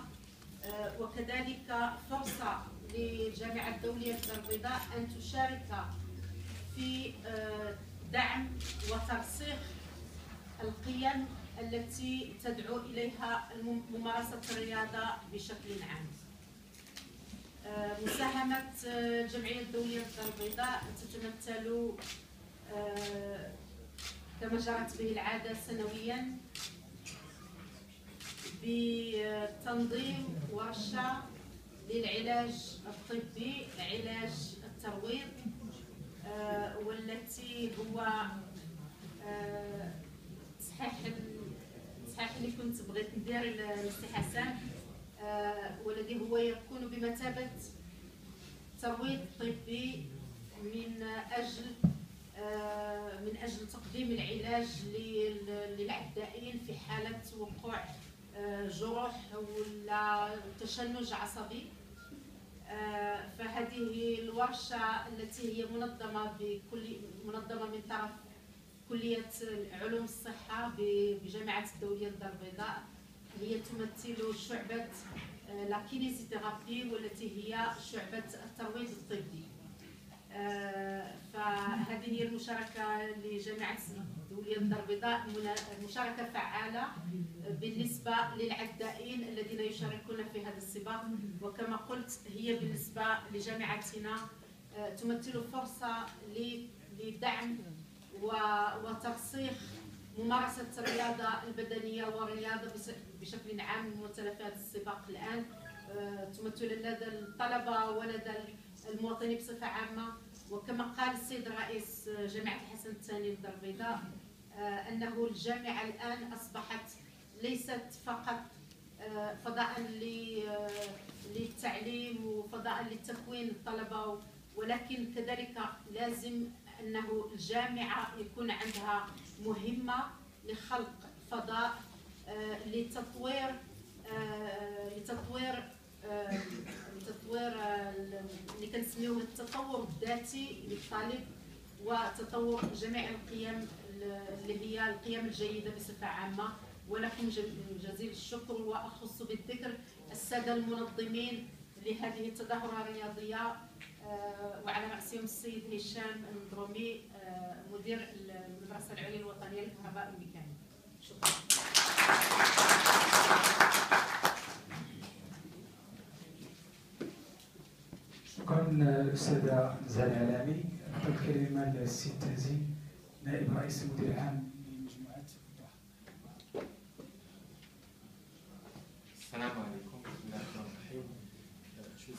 آه، وكذلك فرصة للجامعة الدولية الدار البيضاء أن تشارك في دعم وترسيخ القيم التي تدعو إليها ممارسة الرياضة بشكل عام. آه، مساهمة الجمعية آه، الدولية للدار البيضاء تتمثل آه، كما جرت به العادة سنويا بتنظيم ورشة للعلاج الطبي علاج الترويض والتي هو تصحيح الصحيح اللي كنت بغيت ندير للسي حسن آه والذي هو يكون بمثابة ترويض طبي من أجل آه من أجل تقديم العلاج للعدائين في حالة وقوع آه جروح ولا تشنج عصبي. فهذه الورشة التي هي منظمة بكل منظمة من طرف كلية علوم الصحة بجامعة الدولية الدار البيضاء. هي تمثل شعبة آه، لا والتي هي شعبة الترويض الطبي. آه، فهذه هي المشاركة لجامعة الدولية الدار البيضاء مشاركة فعالة بالنسبة للعدائين الذين يشاركون في هذا السباق. وكما قلت هي بالنسبة لجامعتنا آه، تمثل فرصة لدعم وترسيخ ممارسة الرياضة البدنية والرياضة بشكل عام هذا السباق الآن. آه، تمثل لدى الطلبة ولدى المواطنين بصفة عامة. وكما قال السيد رئيس جامعة الحسن الثاني للدار البيضاء آه، أنه الجامعة الآن أصبحت ليست فقط فضاء للتعليم وفضاء لتكوين الطلبة ولكن كذلك لازم أنه الجامعة يكون عندها مهمة لخلق فضاء آه، لتطوير آه، لتطوير آه، لتطوير اللي كنسميوه التطور الذاتي للطالب وتطور جميع القيم اللي هي القيم الجيدة بصفة عامة. ولكم جزيل الشكر وأخص بالذكر السادة المنظمين لهذه التظاهره الرياضية. وعلى رأسهم السيد هشام الندرومي آه، مدير المدرسة العليا الوطنية للكهرباء الميكانيك شكرا. شكرا الأستاذة زهرة العلامي. نعطي الكلمة للسي تازي نائب رئيس المدير العام لمجموعة الضحى السلام عليكم.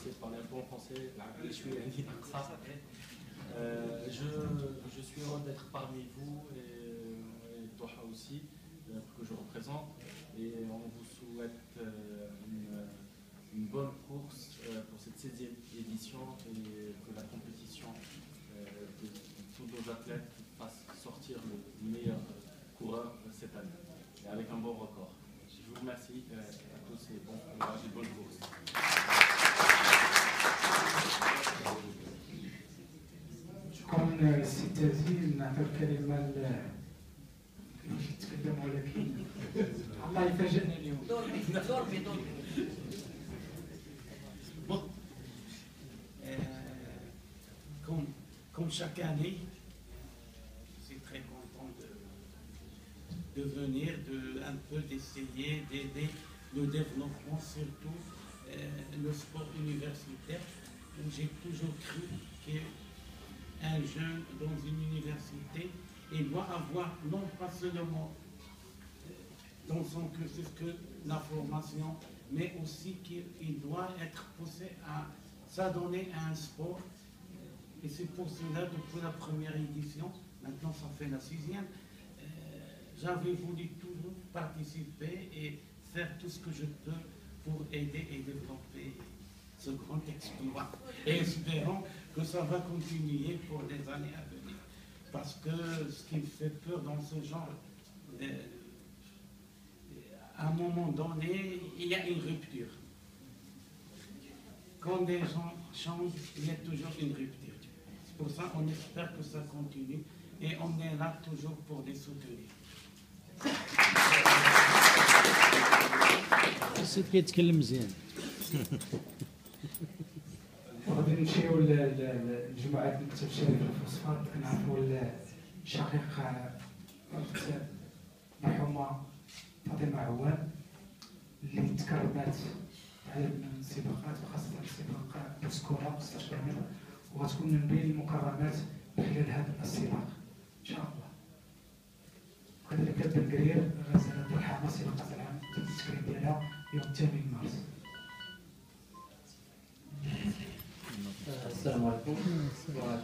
Euh, un peu en français. Euh, je, suis heureux d'être parmi vous et, et Doha aussi, euh, que je représente. Et on vous souhaite euh, une, bonne course euh, pour cette 16e édition et que la compétition euh, de tous nos athlètes fasse sortir le meilleur coureur cette année et avec un bon record. Je vous remercie euh, à tous et bon courage et bonne course. للسي تازي نعطي الكلمة ل كيفاش يتكلم ولكن الله يفاجئنا اليوم Bon, Euh, comme, comme chaque année, je suis très content de, de venir, de un peu d'essayer d'aider le développement, surtout euh, le sport universitaire. J'ai toujours cru qu'un jeune dans une université, il doit avoir non pas seulement euh, dans son cursus que la formation, mais aussi qu'il doit être poussé à s'adonner à un sport. Et c'est pour cela, depuis la première édition, maintenant ça fait la sixième, euh, j'avais voulu toujours participer et faire tout ce que je peux pour aider et développer ce grand exploit. Espérons que ça va continuer pour les années à venir. Parce que ce qui me fait peur dans ce genre, de- à un moment donné, il y a une rupture. Quand des gens changent, il y a toujours une rupture. C'est pour ça qu'on espère que ça continue et on est là toujours pour les soutenir. السيد كيتكلم مزيان غادي نمشيو لجماعة المكتب الشريف الفوسفات. كنعرفوا الشقيق أخت مرحومة فاطمة عوام اللي تكرمات على السباقات وخاصة سباق بوسكورة 16 متر وغتكون من بين المكرمات خلال هذا السباق إن شاء الله. وكذلك بن قرير غزالة الحامة سباقات العام التكريم ديالها يوم 8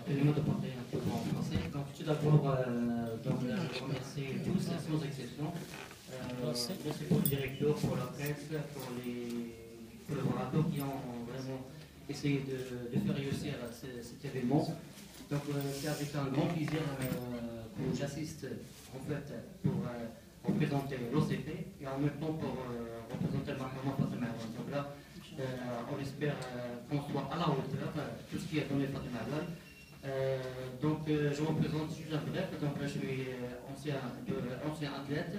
Permettez-moi de un français. Donc, tout d'abord, euh, donc, je remercie tous, sans exception. Euh, merci pour le directeur, pour la presse, pour les collaborateurs qui ont vraiment essayé de, de faire réussir ce- cet événement. Donc, euh, c'est avec un grand plaisir euh, que j'assiste en fait pour euh, représenter l'OCP et en même temps pour euh, représenter le Fatima Awan. Donc là, euh, on espère euh, qu'on soit à la hauteur, euh, tout ce qui est donné Fatima. Euh, donc, euh, je représente juste un bref, donc je suis euh, ancien, de- ancien athlète,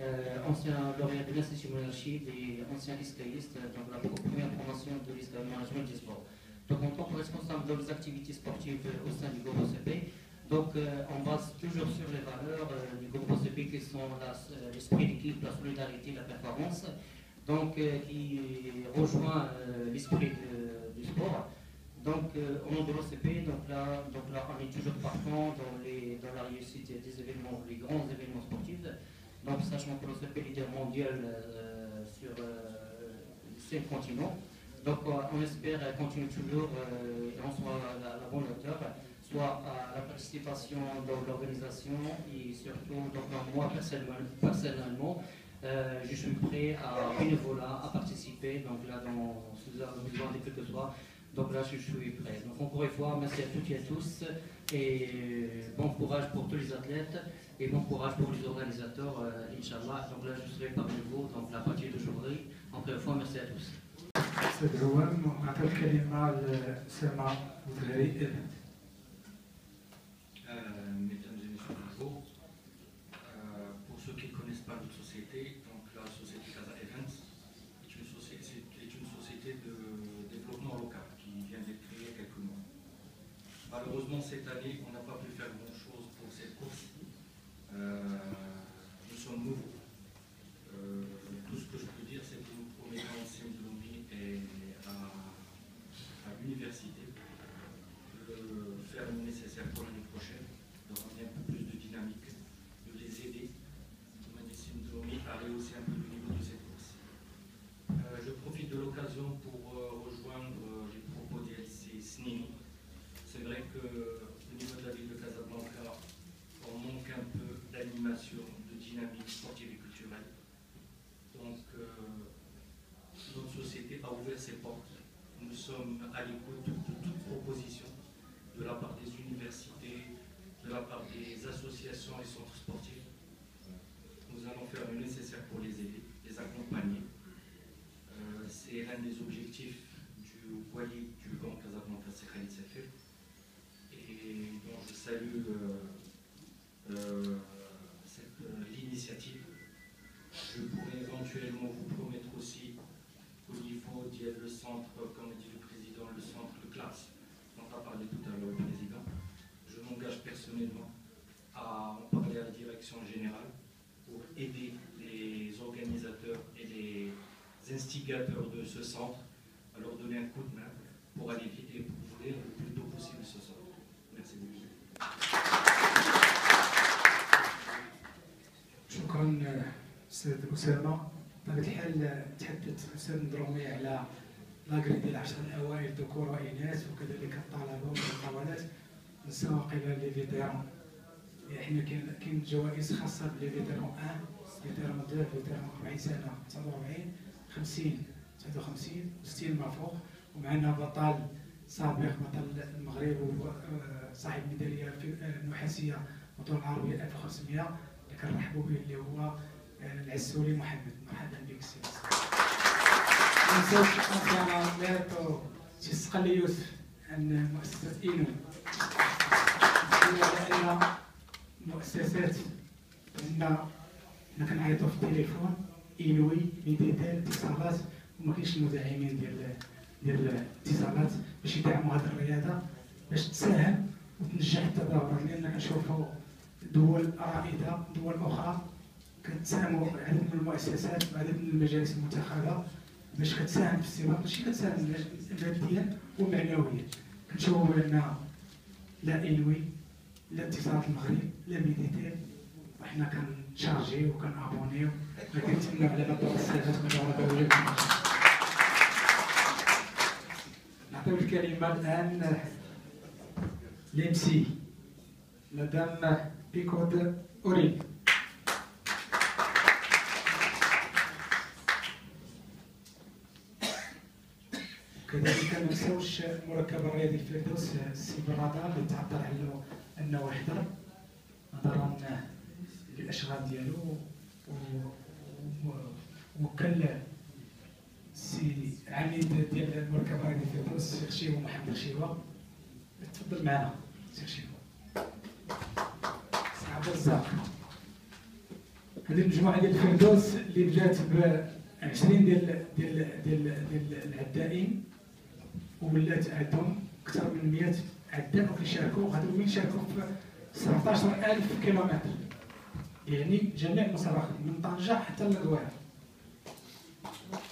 euh, ancien lauréat de l'Institut Monarchie et ancien iscaïste, donc la première formation de l'ISCA Management du Sport. Donc, en tant que responsable de les activités sportives euh, au sein du groupe OCP, donc euh, on base toujours sur les valeurs euh, du groupe OCP qui sont euh, l'esprit d'équipe, la solidarité, la performance, donc euh, qui rejoint euh, l'esprit du sport. Donc, euh, au nom de l'OCP, donc là, donc là, on est toujours partant dans, les, dans la réussite des événements, les grands événements sportifs. Donc, sachant que l'OCP est leader mondial euh, sur euh, cinq continents. Donc, on espère continuer toujours et on soit à la, la bonne hauteur, soit à la participation dans l'organisation et surtout donc, moi personnellement, je suis prêt à à participer. Donc là, dans, avez besoin de quelque chose, donc là, je suis prêt. Donc encore une fois, merci à toutes et à tous et bon courage pour tous les athlètes et bon courage pour les organisateurs, euh, Inch'Allah. Donc là, je serai parmi vous, donc la partie d'aujourd'hui. Encore une fois, merci à tous. Malheureusement, cette année, on n'a pas cette année, on a sommes à l'écoute instigateurs de ce centre à leur donner un coup de main pour aller vite et pour ouvrir le plus tôt possible ce centre. شكرا أستاذ اسامه بطبيعه الحال تحدث أستاذ درومي على لاكري ديال 10 الاوائل ذكور واناث وكذلك الطلبة والطوالات نساو قيل لي فيتيرون حنا كاين جوائز خاصة بلي فيتيرون 1 فيتيرون 2 فيتيرون 40 سنة 49 50 59 60 ما فوق. ومعنا بطل سابق بطل المغرب وصاحب ميدالية في النحاسيه بطوله العربيه 1500 اللي كنرحبوا به اللي هو العسولي محمد. مرحبا بك سي نسيت أنا ميرتو تيسقل يوسف عن مؤسسة إينو. لأن مؤسسات عندنا حنا كنعيطوا في التليفون. Inwi Méditel اتصالات وما كاينش المدعمين ديال ديال الاتصالات باش يدعموا هذه الرياضه باش تساهم وتنجح التظاهرات لأن كنشوفوا دول رائده دول أخرى كتساهموا عدد من المؤسسات وعدد من المجالس المنتخبه باش كتساهم في السباق ماشي كتساهم ماديا ومعنويا كنشوفوا بان لا Inwi لا اتصالات المغرب لا Méditel وحنا كنشارجيو وكنابونيو وكنتمنى على بعض الصيغات من الدولة نعطيو الكلمة الآن ليمسي مدام بيكود أورين كذلك ما نساوش المركب الرياضي الفردوس السي برادا اللي تعطل على انه يحضر نظرا للاشغال ديالو وكل سي عميد ديال المركبه هذه فردوس الشيخ شيوا محمد شيوا تفضل معنا الشيخ شيوا سي عبد الرزاق هذه المجموعة ديال الفردوس اللي بدات ب 20 ديال ديال ديال ديال العدائين وولات عندهم أكثر من 100 عداء وكيشاركوا غادي وين شاركوا في 17000 كيلومتر. يعني جميع المصالح من طنجة حتى للكويرة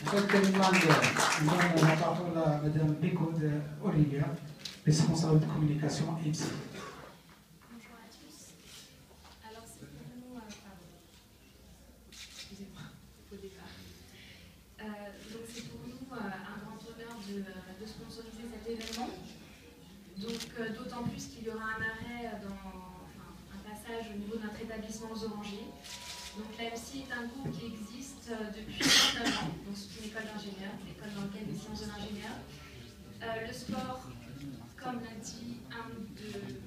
وكذلك المانجا المانجا نعطوا لمدام بيكود اوليفيا responsable communication et aux Orangers. Donc l'AMC est un cours qui existe euh, depuis 29 ans, donc c'est une école d'ingénieur, l'école dans laquelle sciences de l'ingénieur. Euh, le sport, comme l'a dit un de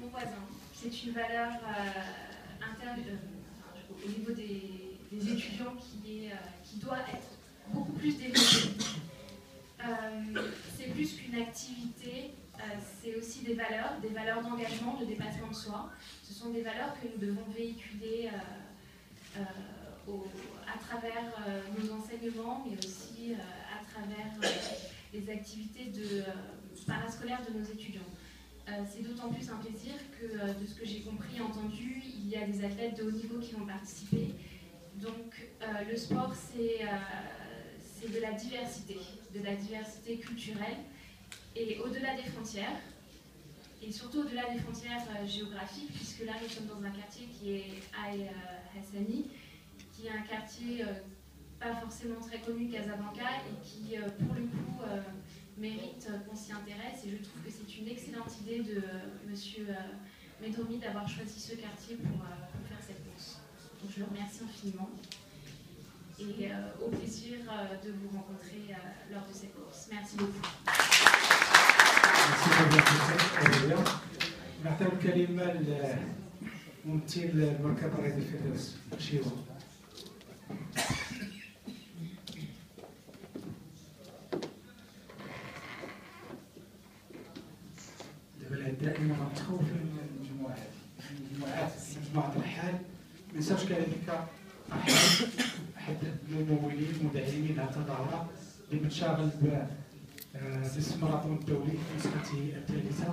mon voisin, c'est une valeur euh, interne, euh, au niveau des, étudiants qui, euh, qui doit être beaucoup plus développée. Euh, c'est plus qu'une activité, c'est aussi des valeurs, des valeurs d'engagement, de dépassement de soi. Ce sont des valeurs que nous devons véhiculer euh, euh, à travers euh, nos enseignements, mais aussi euh, à travers euh, les activités euh, parascolaires de nos étudiants. Euh, c'est d'autant plus un plaisir que, euh, de ce que j'ai compris et entendu, il y a des athlètes de haut niveau qui vont participer. Donc, euh, le sport, euh, c'est de la diversité, de la diversité culturelle et au-delà des frontières, et surtout au-delà des frontières euh, géographiques, puisque là nous sommes dans un quartier qui est Aïe euh, Hassani, qui est un quartier euh, pas forcément très connu Casablanca et qui, pour le coup, mérite qu'on s'y intéresse. Et je trouve que c'est une excellente idée de Monsieur Medomi d'avoir choisi ce quartier pour, faire cette course. Donc je le remercie infiniment et au plaisir de vous rencontrer lors de cette course. Merci beaucoup. نعطيو الكلمة لممثل المركب الرياضي الفردوس شيوا. دابا دائما متخوف من المجموعات. المجموعات مجموعة الحال. ما ننساوش كذلك احد أحد الممولين المدعمين لهذه التظاهرة اللي متشاغل آه، باسم الماراثون الدولي في نسخته الثالثة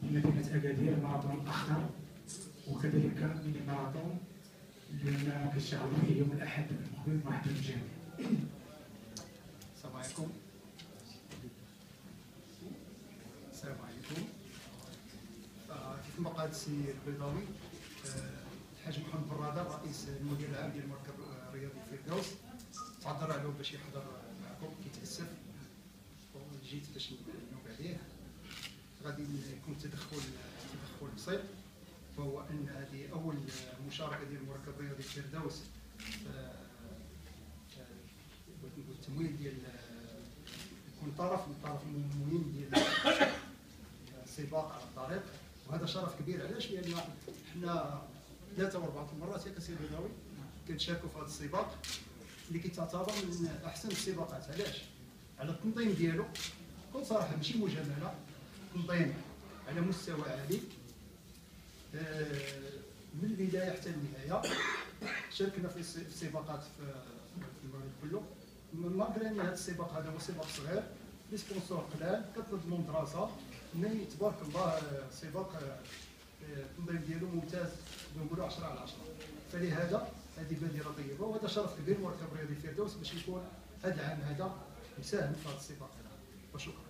في مدينة أكادير الماراثون الأخضر وكذلك ميني ماراثون اللي كنشتغل فيه يوم الأحد المقبل مع حفل الجامع. السلام عليكم. السلام عليكم. آه، كيف ما قال السي البيضاوي؟ آه، الحاج محمد برادة رئيس المدير العام ديال المركب الرياضي الفردوس. تعذر عليه باش يحضر جيت باش نوب عليه. غادي يكون تدخل تدخل بسيط وهو أن هذه أول مشاركة ديال المركب الرياضي الفردوس. آه، نقول التمويل ديال يكون طرف من طرف مهم ديال السباق على الطريق وهذا شرف كبير. علاش؟ لأن حنا ثلاثة أو اربعه المرات ياك سي بيضاوي كنشاركوا في هذا السباق. اللي كيتعتبر من أحسن السباقات. علاش؟ على التنظيم ديالو. بكل صراحة ماشي مجاملة تنظيم على مستوى عالي. آه، من البداية حتى النهاية. شاركنا في الس- في السباقات في المغرب كله. malgré ان هذا السباق هذا هو سباق صغير les sponsors قلال كتطلب منهم دراسة. mais تبارك الله آه، سباق آه، التنظيم ديالو ممتاز نقولوا 10 على 10 فلهذا هذه بادرة طيبة وهذا شرف كبير مركب رياضي الفردوس باش يكون هذا العام هذا مساهم في هذا السباق. هذا وشكرا